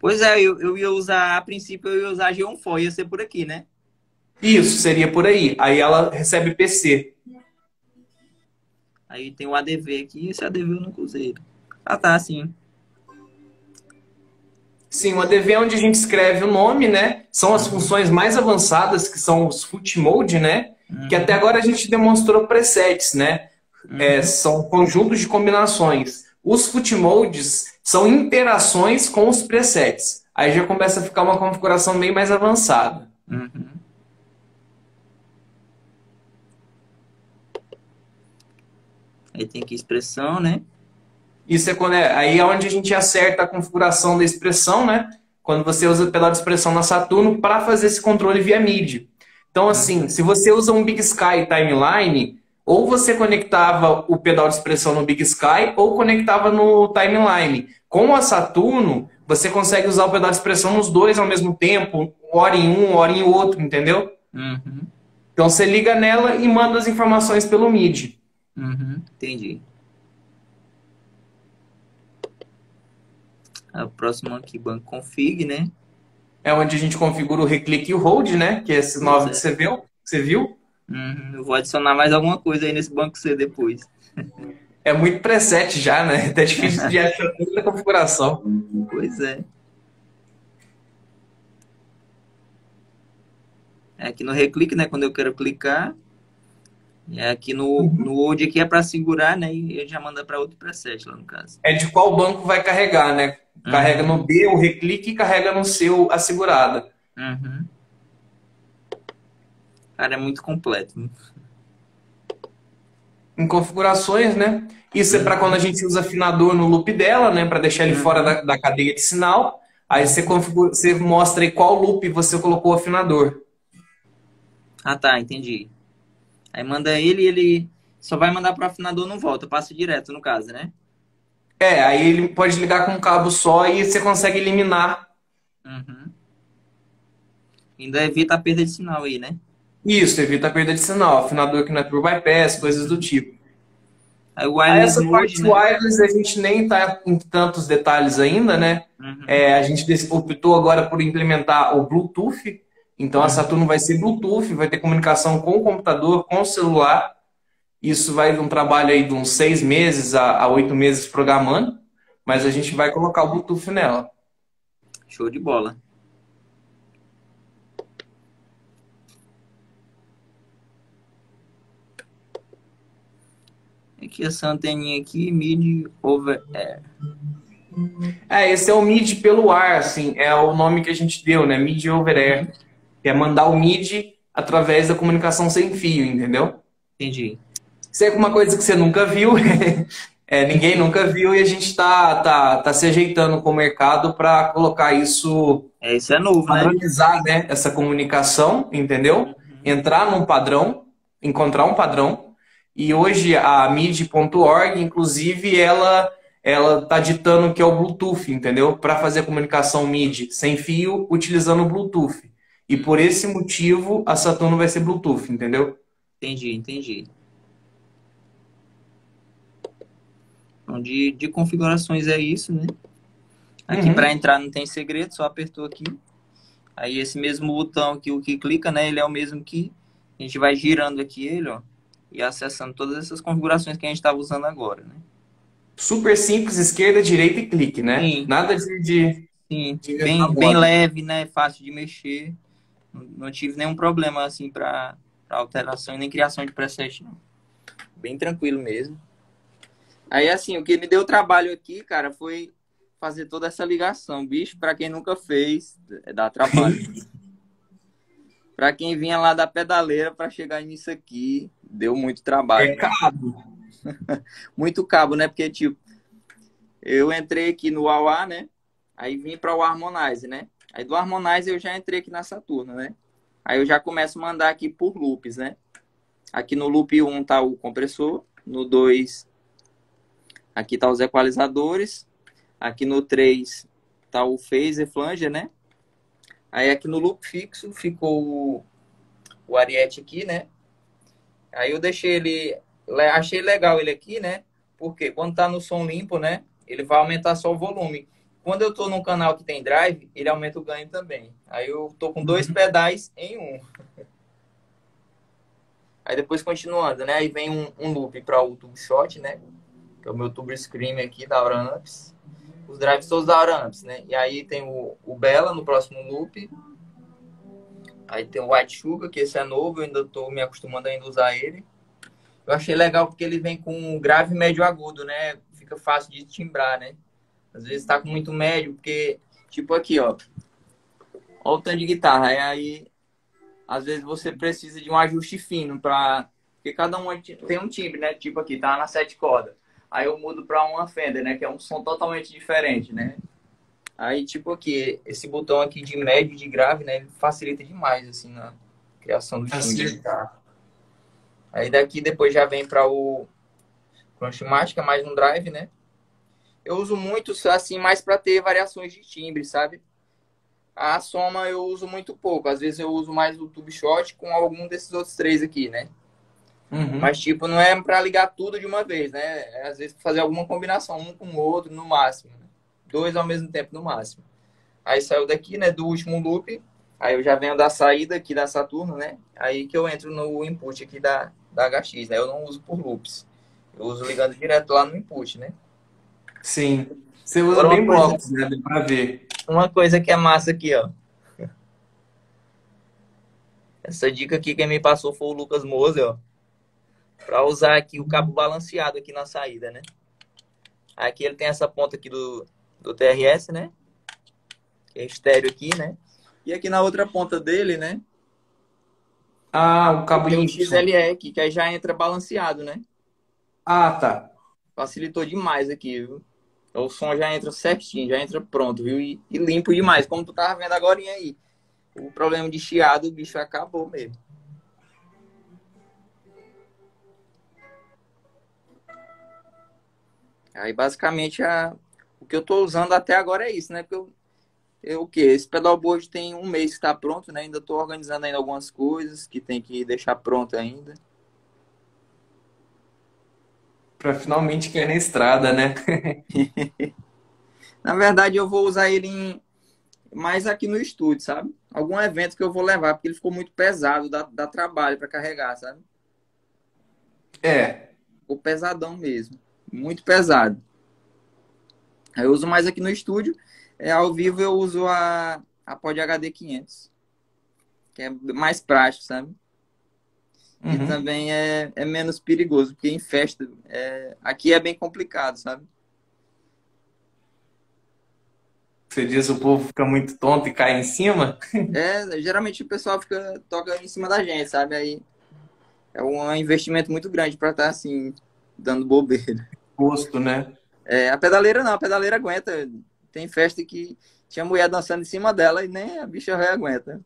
Pois é, eu, eu ia usar, a princípio eu ia usar a G1 ia ser por aqui, né? Isso, seria por aí. Aí ela recebe PC. Aí tem o ADV aqui, esse ADV eu nunca usei. Ah, tá, sim. Sim, o ADV é onde a gente escreve o nome, né? São as funções mais avançadas, que são os foot mode, né? Que até agora a gente demonstrou presets, né? É, são conjuntos de combinações. Os foot modes são interações com os presets. Aí já começa a ficar uma configuração bem mais avançada. Uhum. Aí tem aqui expressão, né? Isso é quando é, aí é onde a gente acerta a configuração da expressão, né? Quando você usa o pedal de expressão na Saturno para fazer esse controle via MIDI. Então, assim, se você usa um Big Sky Timeline, ou você conectava o pedal de expressão no Big Sky, ou conectava no Timeline. Com a Saturno, você consegue usar o pedal de expressão nos dois ao mesmo tempo, hora em um, hora em outro, entendeu? Uhum. Então você liga nela e manda as informações pelo MIDI. Uhum. Entendi. Aí O próximo aqui, banco config, né? É onde a gente configura o reclick e o hold, né? Que é esse nove que você viu. que Você viu? Uhum. Eu vou adicionar mais alguma coisa aí nesse banco C depois. É muito preset já, né? Tá difícil de achar tanta configuração. Pois é. É aqui no reclique, né? Quando eu quero clicar. É aqui no, no Word aqui é para segurar, né? E ele já manda para outro preset lá no caso. É de qual banco vai carregar, né? Carrega no B o reclique e carrega no C o- a segurada. Uhum. Cara, é muito completo. né? Em configurações, né? Isso é para quando a gente usa afinador no loop dela, né? Para deixar ele fora da, da cadeia de sinal. Aí você, configura, você mostra aí qual loop você colocou o afinador. Ah, tá, entendi. Aí manda ele e ele só vai mandar pro afinador não volta, passa direto no caso, né? É, aí ele pode ligar com um cabo só e você consegue eliminar. Uhum. Ainda evita a perda de sinal aí, né? Isso, evita a perda de sinal. Afinador que não é por bypass, coisas do tipo. Aí, o wireless essa parte né? wireless a gente nem está em tantos detalhes ainda, né? Uhum. É, a gente optou agora por implementar o Bluetooth. Então a Saturno vai ser Bluetooth, vai ter comunicação com o computador, com o celular. Isso vai de um trabalho aí de uns seis meses a oito meses programando, mas a gente vai colocar o Bluetooth nela. Show de bola. Aqui essa anteninha aqui, mid over air. É, esse é o mid pelo ar, assim, é o nome que a gente deu, né? Mid over air. Que é mandar o mid através da comunicação sem fio, entendeu? Entendi. Isso é uma coisa que você nunca viu, é, ninguém nunca viu e a gente está tá, tá se ajeitando com o mercado para colocar isso. É, isso é novo, né? Padronizar, né? Essa comunicação, entendeu? Uhum. Entrar num padrão, encontrar um padrão. E hoje a mid.org, inclusive, ela ela está ditando que é o Bluetooth, entendeu? Para fazer a comunicação MIDI sem fio, utilizando o Bluetooth. E por esse motivo, a Saturno vai ser Bluetooth, entendeu? Entendi, entendi. Então, de, de configurações é isso, né? Aqui uhum. para entrar não tem segredo, só apertou aqui. Aí esse mesmo botão aqui, o que clica, né? Ele é o mesmo que a gente vai girando aqui ele, ó. E acessando todas essas configurações que a gente estava usando agora, né? Super simples, esquerda, direita e clique, né? Sim. Nada de... de, Sim, bem, bem leve, né? Fácil de mexer. Não, tive nenhum problema, assim, para alteração e nem criação de preset, não. Bem tranquilo mesmo. Aí, assim, o que me deu trabalho aqui, cara, foi fazer toda essa ligação. Bicho, para quem nunca fez, é dá trabalho. para quem vinha lá da pedaleira para chegar nisso aqui, deu muito trabalho. É cabo. muito cabo, né? Porque, tipo, eu entrei aqui no AUA, né? Aí vim para o Harmonize, né? Aí do Harmonize eu já entrei aqui na Saturno, né? Aí eu já começo a mandar aqui por loops, né? Aqui no loop 1 tá o compressor, no 2 aqui tá os equalizadores, aqui no 3 tá o phaser flanger, né? Aí aqui no loop fixo ficou o, o ariete aqui, né? Aí eu deixei ele, achei legal ele aqui, né? Porque quando tá no som limpo, né? Ele vai aumentar só o volume. Quando eu tô num canal que tem drive, ele aumenta o ganho também. Aí eu tô com dois uhum. pedais em um. Aí depois continuando, né? Aí vem um, um loop para o tube shot, né? Que é o meu tube scream aqui da Auramps. Os drives todos da Auramps, né? E aí tem o, o Bella no próximo loop. Aí tem o White Sugar, que esse é novo, eu ainda tô me acostumando ainda a usar ele. Eu achei legal porque ele vem com grave, médio agudo, né? Fica fácil de timbrar, né? Às vezes tá com muito médio, porque, tipo aqui, ó. Olha o tanto de guitarra. E aí, às vezes você precisa de um ajuste fino para Porque cada um tem um timbre, né? Tipo aqui, tá na sete cordas. Aí eu mudo para uma Fender, né? Que é um som totalmente diferente, né? Aí, tipo aqui, esse botão aqui de médio e de grave, né? Ele facilita demais, assim, na criação do timbre. Aí daqui depois já vem para o Crunchmatic, é mais um drive, né? Eu uso muito, assim, mais para ter variações de timbre, sabe? A soma eu uso muito pouco. Às vezes eu uso mais o tube shot com algum desses outros três aqui, né? Uhum. Mas, tipo, não é para ligar tudo de uma vez, né? É, às vezes fazer alguma combinação, um com o outro no máximo. Né? Dois ao mesmo tempo no máximo. Aí saiu daqui, né, do último loop. Aí eu já venho da saída aqui da Saturno, né? Aí que eu entro no input aqui da, da HX, né? Eu não uso por loops. Eu uso ligando direto lá no input, né? Sim. Você usa Agora, bem blocos, né? Dá pra ver. Uma coisa que é massa aqui, ó. Essa dica aqui quem me passou foi o Lucas Moser, ó. Pra usar aqui o cabo balanceado aqui na saída, né? Aqui ele tem essa ponta aqui do, do TRS, né? Que é estéreo aqui, né? E aqui na outra ponta dele, né? Ah, o cabo tem um XLE aqui, que aí já entra balanceado, né? Ah, tá. Facilitou demais aqui, viu? Então, o som já entra certinho, já entra pronto, viu? E, e limpo demais, como tu tava vendo agora aí. O problema de chiado, o bicho acabou mesmo. Aí basicamente a... o que eu estou usando até agora é isso, né? Porque eu, eu o que Esse pedalboard tem um mês que está pronto, né? Ainda estou organizando ainda algumas coisas que tem que deixar pronto ainda. Para finalmente cair na estrada, né? na verdade, eu vou usar ele em, mais aqui no estúdio, sabe? Algum evento que eu vou levar, porque ele ficou muito pesado, dá, dá trabalho para carregar, sabe? É. Ficou pesadão mesmo. Muito pesado. Eu uso mais aqui no estúdio. É, ao vivo eu uso a, a Pod HD 500. Que é mais prático, sabe? Uhum. E também é, é menos perigoso, porque em festa é, aqui é bem complicado, sabe? Você diz o povo fica muito tonto e cai em cima? É, geralmente o pessoal fica toca em cima da gente, sabe? Aí é um investimento muito grande para estar tá, assim dando bobeira. Custo, né? É, a pedaleira não, a pedaleira aguenta. Tem festa que tinha mulher dançando em cima dela e nem a bicha velha aguenta.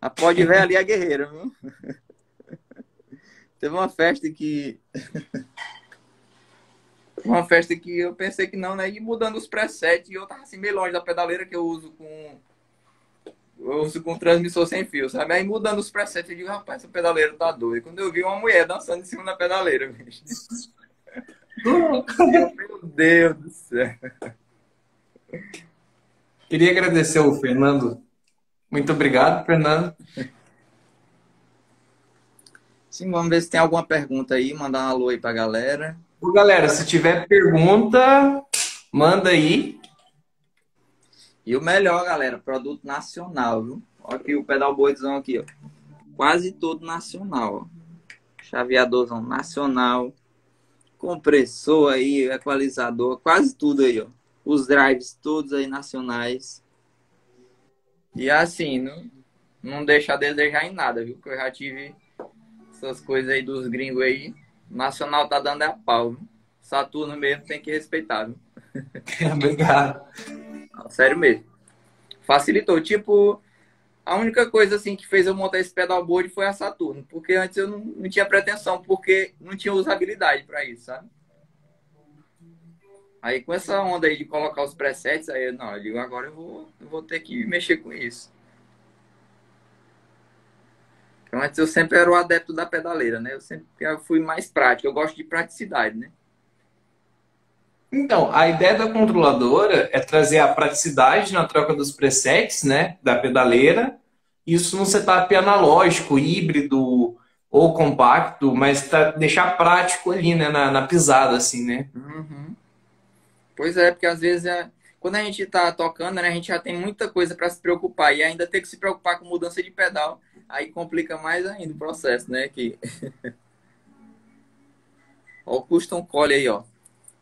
A pode ver ali a guerreira, viu? Teve uma festa que uma festa que eu pensei que não, né? E mudando os presets, e eu tava assim meio longe da pedaleira que eu uso com. Eu uso com transmissor sem fio, sabe? Aí mudando os presets, eu digo, rapaz, essa pedaleira tá doida. Quando eu vi uma mulher dançando em cima da pedaleira, bicho. Meu Deus do céu. Queria agradecer ao Fernando. Muito obrigado, Fernando. Sim, vamos ver se tem alguma pergunta aí, mandar um alô aí pra galera. Ô, galera, se tiver pergunta, manda aí. E o melhor, galera, produto nacional, viu? Olha aqui o pedal boizão aqui, ó. Quase todo nacional, ó. Chaveadorzão nacional. Compressor aí, equalizador, quase tudo aí, ó. Os drives todos aí nacionais. E assim, não, não deixa a desejar em nada, viu? Que eu já tive essas coisas aí dos gringos aí. Nacional tá dando a pau. Viu? Saturno mesmo tem que respeitar. Viu? Obrigado. sério mesmo. Facilitou. Tipo, a única coisa assim que fez eu montar esse pedalboard foi a Saturno. Porque antes eu não, não tinha pretensão, porque não tinha usabilidade para isso, sabe? Aí com essa onda aí de colocar os presets, aí eu, não, eu digo, agora eu vou, eu vou ter que mexer com isso. Então, antes eu sempre era o adepto da pedaleira, né? Eu sempre fui mais prático, eu gosto de praticidade, né? Então, a ideia da controladora é trazer a praticidade na troca dos presets, né, da pedaleira, isso num setup analógico, híbrido ou compacto, mas tá, deixar prático ali, né, na, na pisada, assim, né? Uhum. Pois é, porque às vezes é... quando a gente tá tocando, né, a gente já tem muita coisa para se preocupar e ainda ter que se preocupar com mudança de pedal Aí complica mais ainda o processo, né? Que... ó, o Custom Cole aí, ó.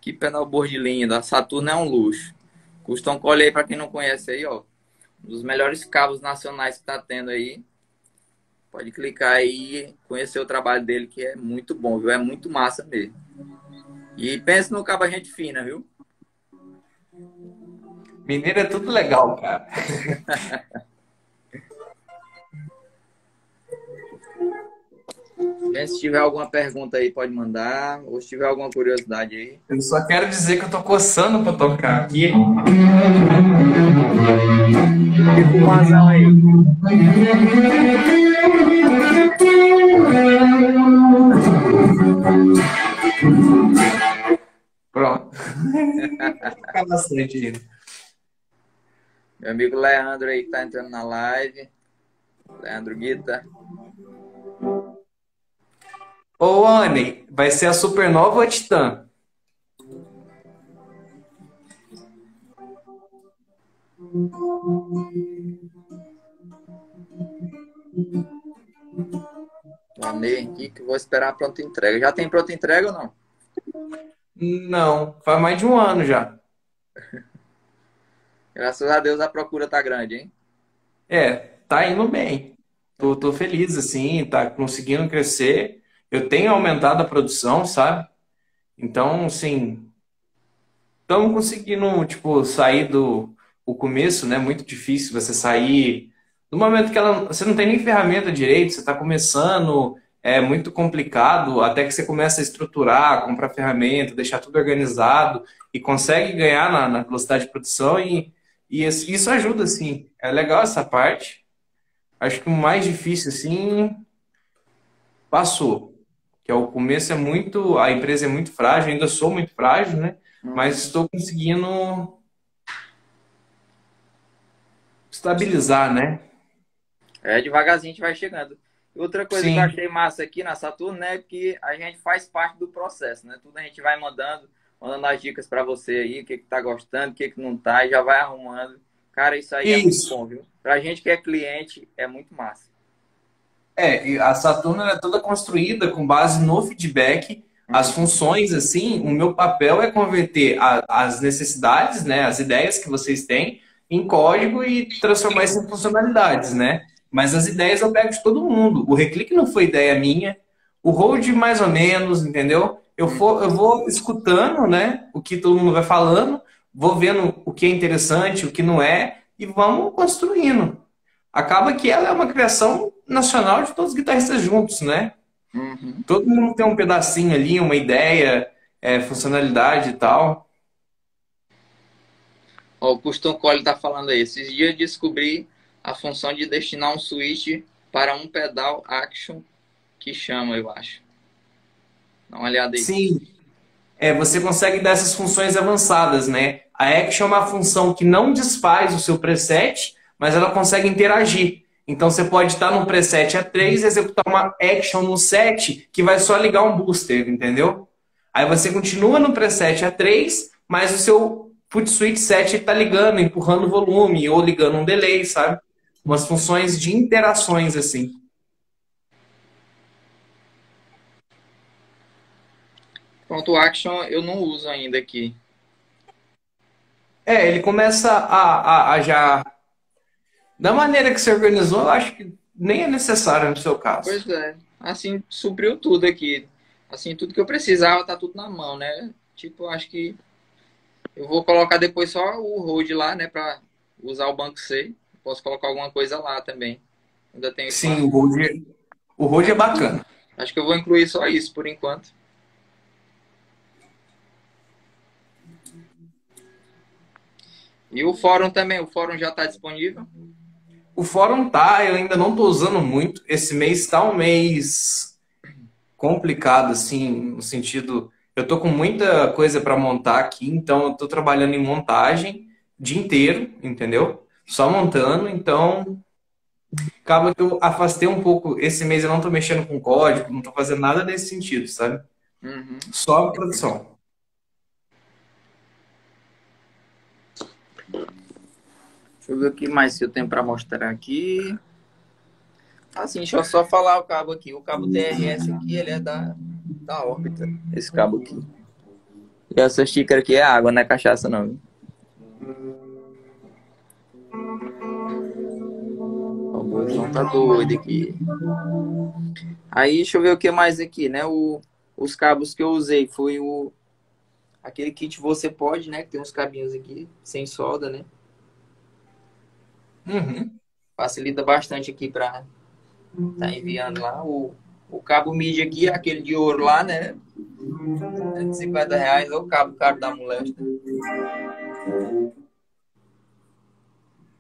Que pedalboard lindo. A Saturno é um luxo. Custom Cole aí, pra quem não conhece aí, ó. Um dos melhores cabos nacionais que tá tendo aí. Pode clicar aí e conhecer o trabalho dele, que é muito bom, viu? É muito massa mesmo. E pense no cabo a gente fina, viu? Mineiro é tudo legal, cara. Se tiver alguma pergunta aí, pode mandar. Ou se tiver alguma curiosidade aí. Eu só quero dizer que eu tô coçando pra tocar aqui. Fica com razão aí. Pronto. Fica bastante ainda. Meu amigo Leandro aí que tá entrando na live. Leandro Guita. Ô, Anne, vai ser a Supernova ou a Titã? Amei aqui que vou esperar a pronta entrega. Já tem pronta entrega ou não? Não, faz mais de um ano já. Graças a Deus a procura tá grande, hein? É, tá indo bem. Tô, tô feliz, assim, tá conseguindo crescer eu tenho aumentado a produção, sabe? Então, assim, estamos conseguindo, tipo, sair do o começo, né? Muito difícil você sair no momento que ela, você não tem nem ferramenta direito, você está começando, é muito complicado, até que você começa a estruturar, comprar ferramenta, deixar tudo organizado. e consegue ganhar na, na velocidade de produção e, e isso ajuda, assim. É legal essa parte. Acho que o mais difícil, assim, passou. Que é o começo é muito, a empresa é muito frágil, ainda sou muito frágil, né? Uhum. Mas estou conseguindo estabilizar, né? É, devagarzinho a gente vai chegando. Outra coisa Sim. que eu achei massa aqui na Saturno, né, que a gente faz parte do processo, né? Tudo a gente vai mandando, mandando as dicas para você aí, o que que tá gostando, o que que não tá, e já vai arrumando. Cara, isso aí isso. é muito bom, viu? Pra gente que é cliente, é muito massa. É, a Saturno é toda construída com base no feedback. As uhum. funções, assim, o meu papel é converter a, as necessidades, né, as ideias que vocês têm em código e transformar isso em funcionalidades, né? Mas as ideias eu pego de todo mundo. O reclique não foi ideia minha. O hold mais ou menos, entendeu? Eu, for, eu vou escutando, né? O que todo mundo vai falando, vou vendo o que é interessante, o que não é, e vamos construindo. Acaba que ela é uma criação nacional de todos os guitarristas juntos, né? Uhum. Todo mundo tem um pedacinho ali, uma ideia, é, funcionalidade e tal. O Custom Cole tá falando aí. Esses dias descobri a função de destinar um switch para um pedal action que chama, eu acho. Dá uma olhada aí. Sim. É, você consegue dar essas funções avançadas, né? A action é uma função que não desfaz o seu preset, mas ela consegue interagir. Então você pode estar no preset A3 e executar uma action no set que vai só ligar um booster, entendeu? Aí você continua no preset A3, mas o seu foot switch set está ligando, empurrando o volume ou ligando um delay, sabe? umas funções de interações assim. Pronto, o Action eu não uso ainda aqui. É, ele começa a, a, a, já. Da maneira que você organizou, eu acho que nem é necessário no seu caso. Pois é. Assim, supriu tudo aqui. Assim, tudo que eu precisava tá tudo na mão, né? Tipo, acho que eu vou colocar depois só o Road lá, né? Pra usar o banco C posso colocar alguma coisa lá também. Ainda tem Sim, o Road, o Road é bacana. Acho que eu vou incluir só isso por enquanto. E o fórum também, o fórum já está disponível? O fórum tá, eu ainda não estou usando muito. Esse mês está um mês complicado, assim, no sentido. Eu estou com muita coisa para montar aqui, então eu estou trabalhando em montagem o dia inteiro, entendeu? só montando, então acaba que eu afastei um pouco. Esse mês eu não estou mexendo com código, não estou fazendo nada nesse sentido, sabe? Uhum. Só a produção. Deixa eu ver o que mais eu tenho para mostrar aqui. Assim, deixa eu só falar o cabo aqui. O cabo TRS aqui, ele é da, da órbita. Esse cabo aqui. E essa xícara aqui é água, não é cachaça não. João tá doido aqui. Aí, deixa eu ver o que mais aqui, né? O, os cabos que eu usei foi o aquele kit você pode, né? Que tem uns cabinhos aqui sem solda, né? Uhum. Facilita bastante aqui para tá enviando lá o, o cabo MIDI aqui, aquele de ouro lá, né? 150 reais, o cabo caro da molesta.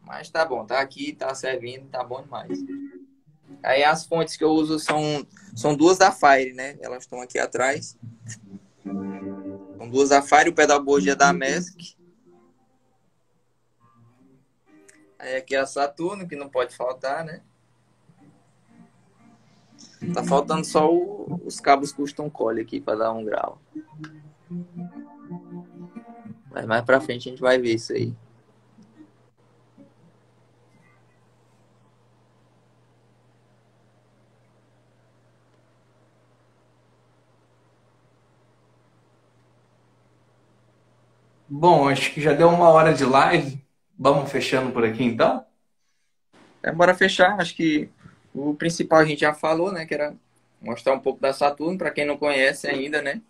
Mas tá bom, tá aqui, tá servindo, tá bom demais. Aí as fontes que eu uso são, são duas da Fire, né? Elas estão aqui atrás. São duas da Fire, o pedalboard é da Mask. Aí aqui é a Saturno, que não pode faltar, né? Tá faltando só o, os cabos custom cole aqui para dar um grau. Mas mais pra frente a gente vai ver isso aí. Bom, acho que já deu uma hora de live. Vamos fechando por aqui então? É, bora fechar. Acho que o principal a gente já falou, né? Que era mostrar um pouco da Saturno, para quem não conhece ainda, né?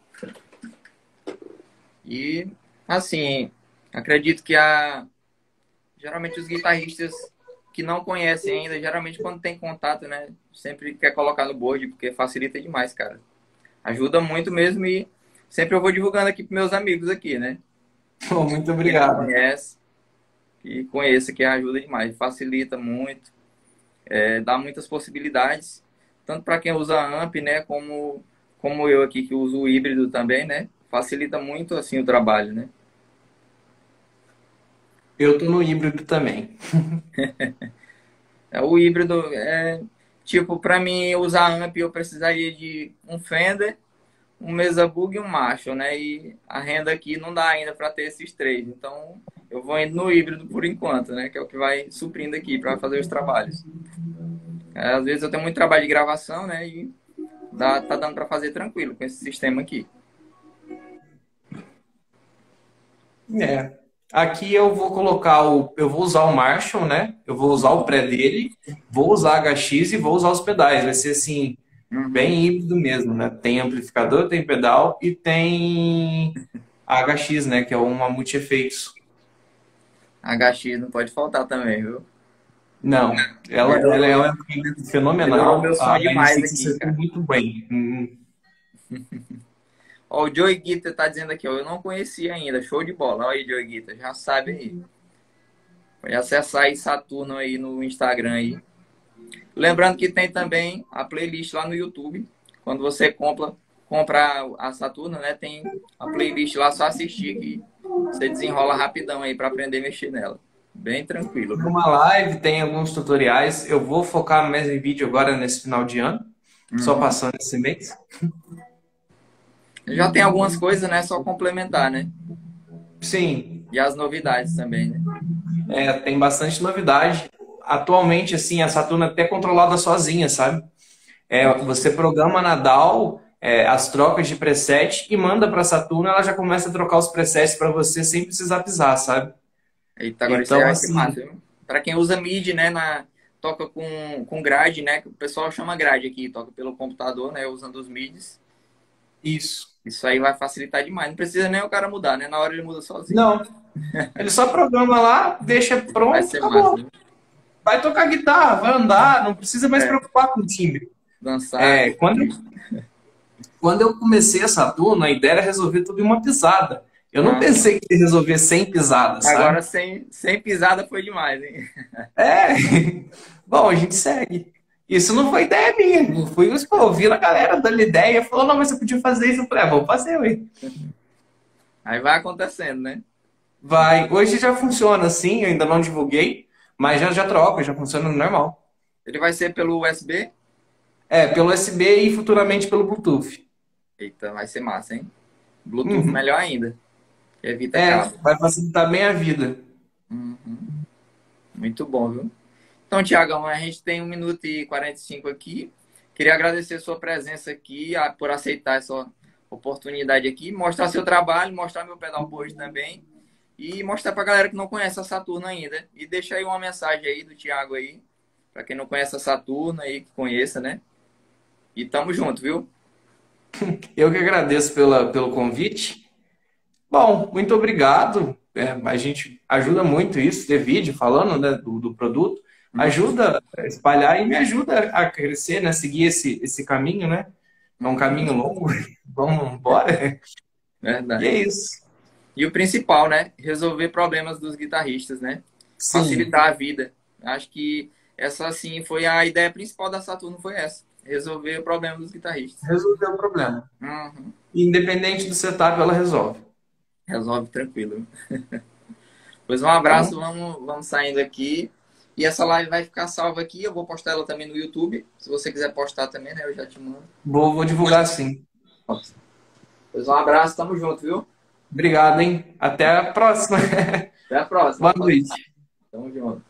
E, assim, acredito que a... geralmente os guitarristas que não conhecem ainda, geralmente quando tem contato, né? Sempre quer colocar no board, porque facilita demais, cara. Ajuda muito mesmo e sempre eu vou divulgando aqui para meus amigos aqui, né? muito obrigado. Quem conhece, que conheça, que ajuda demais, facilita muito, é, dá muitas possibilidades, tanto para quem usa AMP, né, como, como eu aqui que uso o híbrido também, né, facilita muito assim o trabalho, né. Eu tô no híbrido também. é, o híbrido é tipo para mim usar AMP eu precisaria de um Fender, um Mesa Bug e um Marshall, né? E a renda aqui não dá ainda para ter esses três. Então eu vou indo no híbrido por enquanto, né? Que é o que vai suprindo aqui para fazer os trabalhos. É, às vezes eu tenho muito trabalho de gravação, né? E dá, tá dando para fazer tranquilo com esse sistema aqui. É, Aqui eu vou colocar o. Eu vou usar o Marshall, né? Eu vou usar o pré dele, vou usar HX e vou usar os pedais. Vai ser assim, uhum. bem híbrido mesmo, né? Tem amplificador, tem pedal e tem HX, né? Que é uma multi-efeitos. HX não pode faltar também, viu? Não, ela, ela, ela é um fenomenal. É meu sonho demais aqui, cara. Muito bem. Hum. Ó, o Joey Guita tá dizendo aqui, ó, eu não conhecia ainda. Show de bola. Olha aí, Joey Guita, já sabe aí. Pode acessar aí Saturno aí no Instagram aí. Lembrando que tem também a playlist lá no YouTube. Quando você compra, compra a Saturno, né? Tem a playlist lá, só assistir que você desenrola rapidão aí para aprender a mexer nela. Bem tranquilo. Uma live tem alguns tutoriais. Eu vou focar mais em vídeo agora nesse final de ano. Uhum. Só passando esse mês. Já tem algumas coisas, né? Só complementar, né? Sim. E as novidades também, né? É, tem bastante novidade. Atualmente, assim, a Saturno é até controlada sozinha, sabe? É, você programa na DAO é, as trocas de preset e manda para Saturno, ela já começa a trocar os presets para você sem precisar pisar, sabe? Eita, agora então, isso é assim, Para quem usa MIDI, né, na, toca com, com grade, né, que o pessoal chama grade aqui, toca pelo computador, né, usando os MIDIs. Isso. Isso aí vai facilitar demais. Não precisa nem o cara mudar, né? Na hora ele muda sozinho. Não. Ele só programa lá, deixa pronto, vai acabou. Massa, né? Vai tocar guitarra, vai andar, não precisa mais é. preocupar com o timbre. Dançar. É, quando, quando eu comecei a Saturno, a ideia era resolver tudo em uma pisada. Eu não ah. pensei que ia resolver sem pisada, sabe? Agora sem, sem pisada foi demais, hein? É. Bom, a gente segue. Isso não foi ideia minha. Fui ouvindo a galera dando ideia. Falou, não, mas você podia fazer isso. Eu falei, ah, vou fazer, ué. Aí vai acontecendo, né? Vai. Hoje já funciona assim, eu ainda não divulguei, mas já, já troca, já funciona normal. Ele vai ser pelo USB? É, pelo USB e futuramente pelo Bluetooth. Eita, vai ser massa, hein? Bluetooth uhum. melhor ainda. Evita é, vai facilitar bem a vida. Uhum. Muito bom, viu? Então, Tiagão, a gente tem 1 minuto e 45 aqui. Queria agradecer a sua presença aqui, por aceitar essa oportunidade aqui, mostrar seu trabalho, mostrar meu pedal hoje também e mostrar para a galera que não conhece a Saturno ainda. E deixa aí uma mensagem aí do Tiago aí, para quem não conhece a Saturno aí, que conheça, né? E tamo junto, viu? Eu que agradeço pela, pelo convite. Bom, muito obrigado. É, a gente ajuda muito isso, ter vídeo falando né, do, do produto ajuda a espalhar e me ajuda a crescer, né? Seguir esse, esse caminho, né? É um caminho longo. Vamos embora. Verdade. E é isso. E o principal, né? Resolver problemas dos guitarristas, né? Sim. Facilitar a vida. Acho que essa, assim, foi a ideia principal da Saturno, foi essa. Resolver o problema dos guitarristas. Resolver o problema. Uhum. Independente do setup, ela resolve. Resolve tranquilo. pois um abraço, então, vamos, vamos saindo aqui. E essa live vai ficar salva aqui. Eu vou postar ela também no YouTube. Se você quiser postar também, né? Eu já te mando. Vou, vou divulgar sim. Pois um abraço, tamo junto, viu? Obrigado, hein? Até a próxima. Até a próxima. Boa noite. Tamo junto.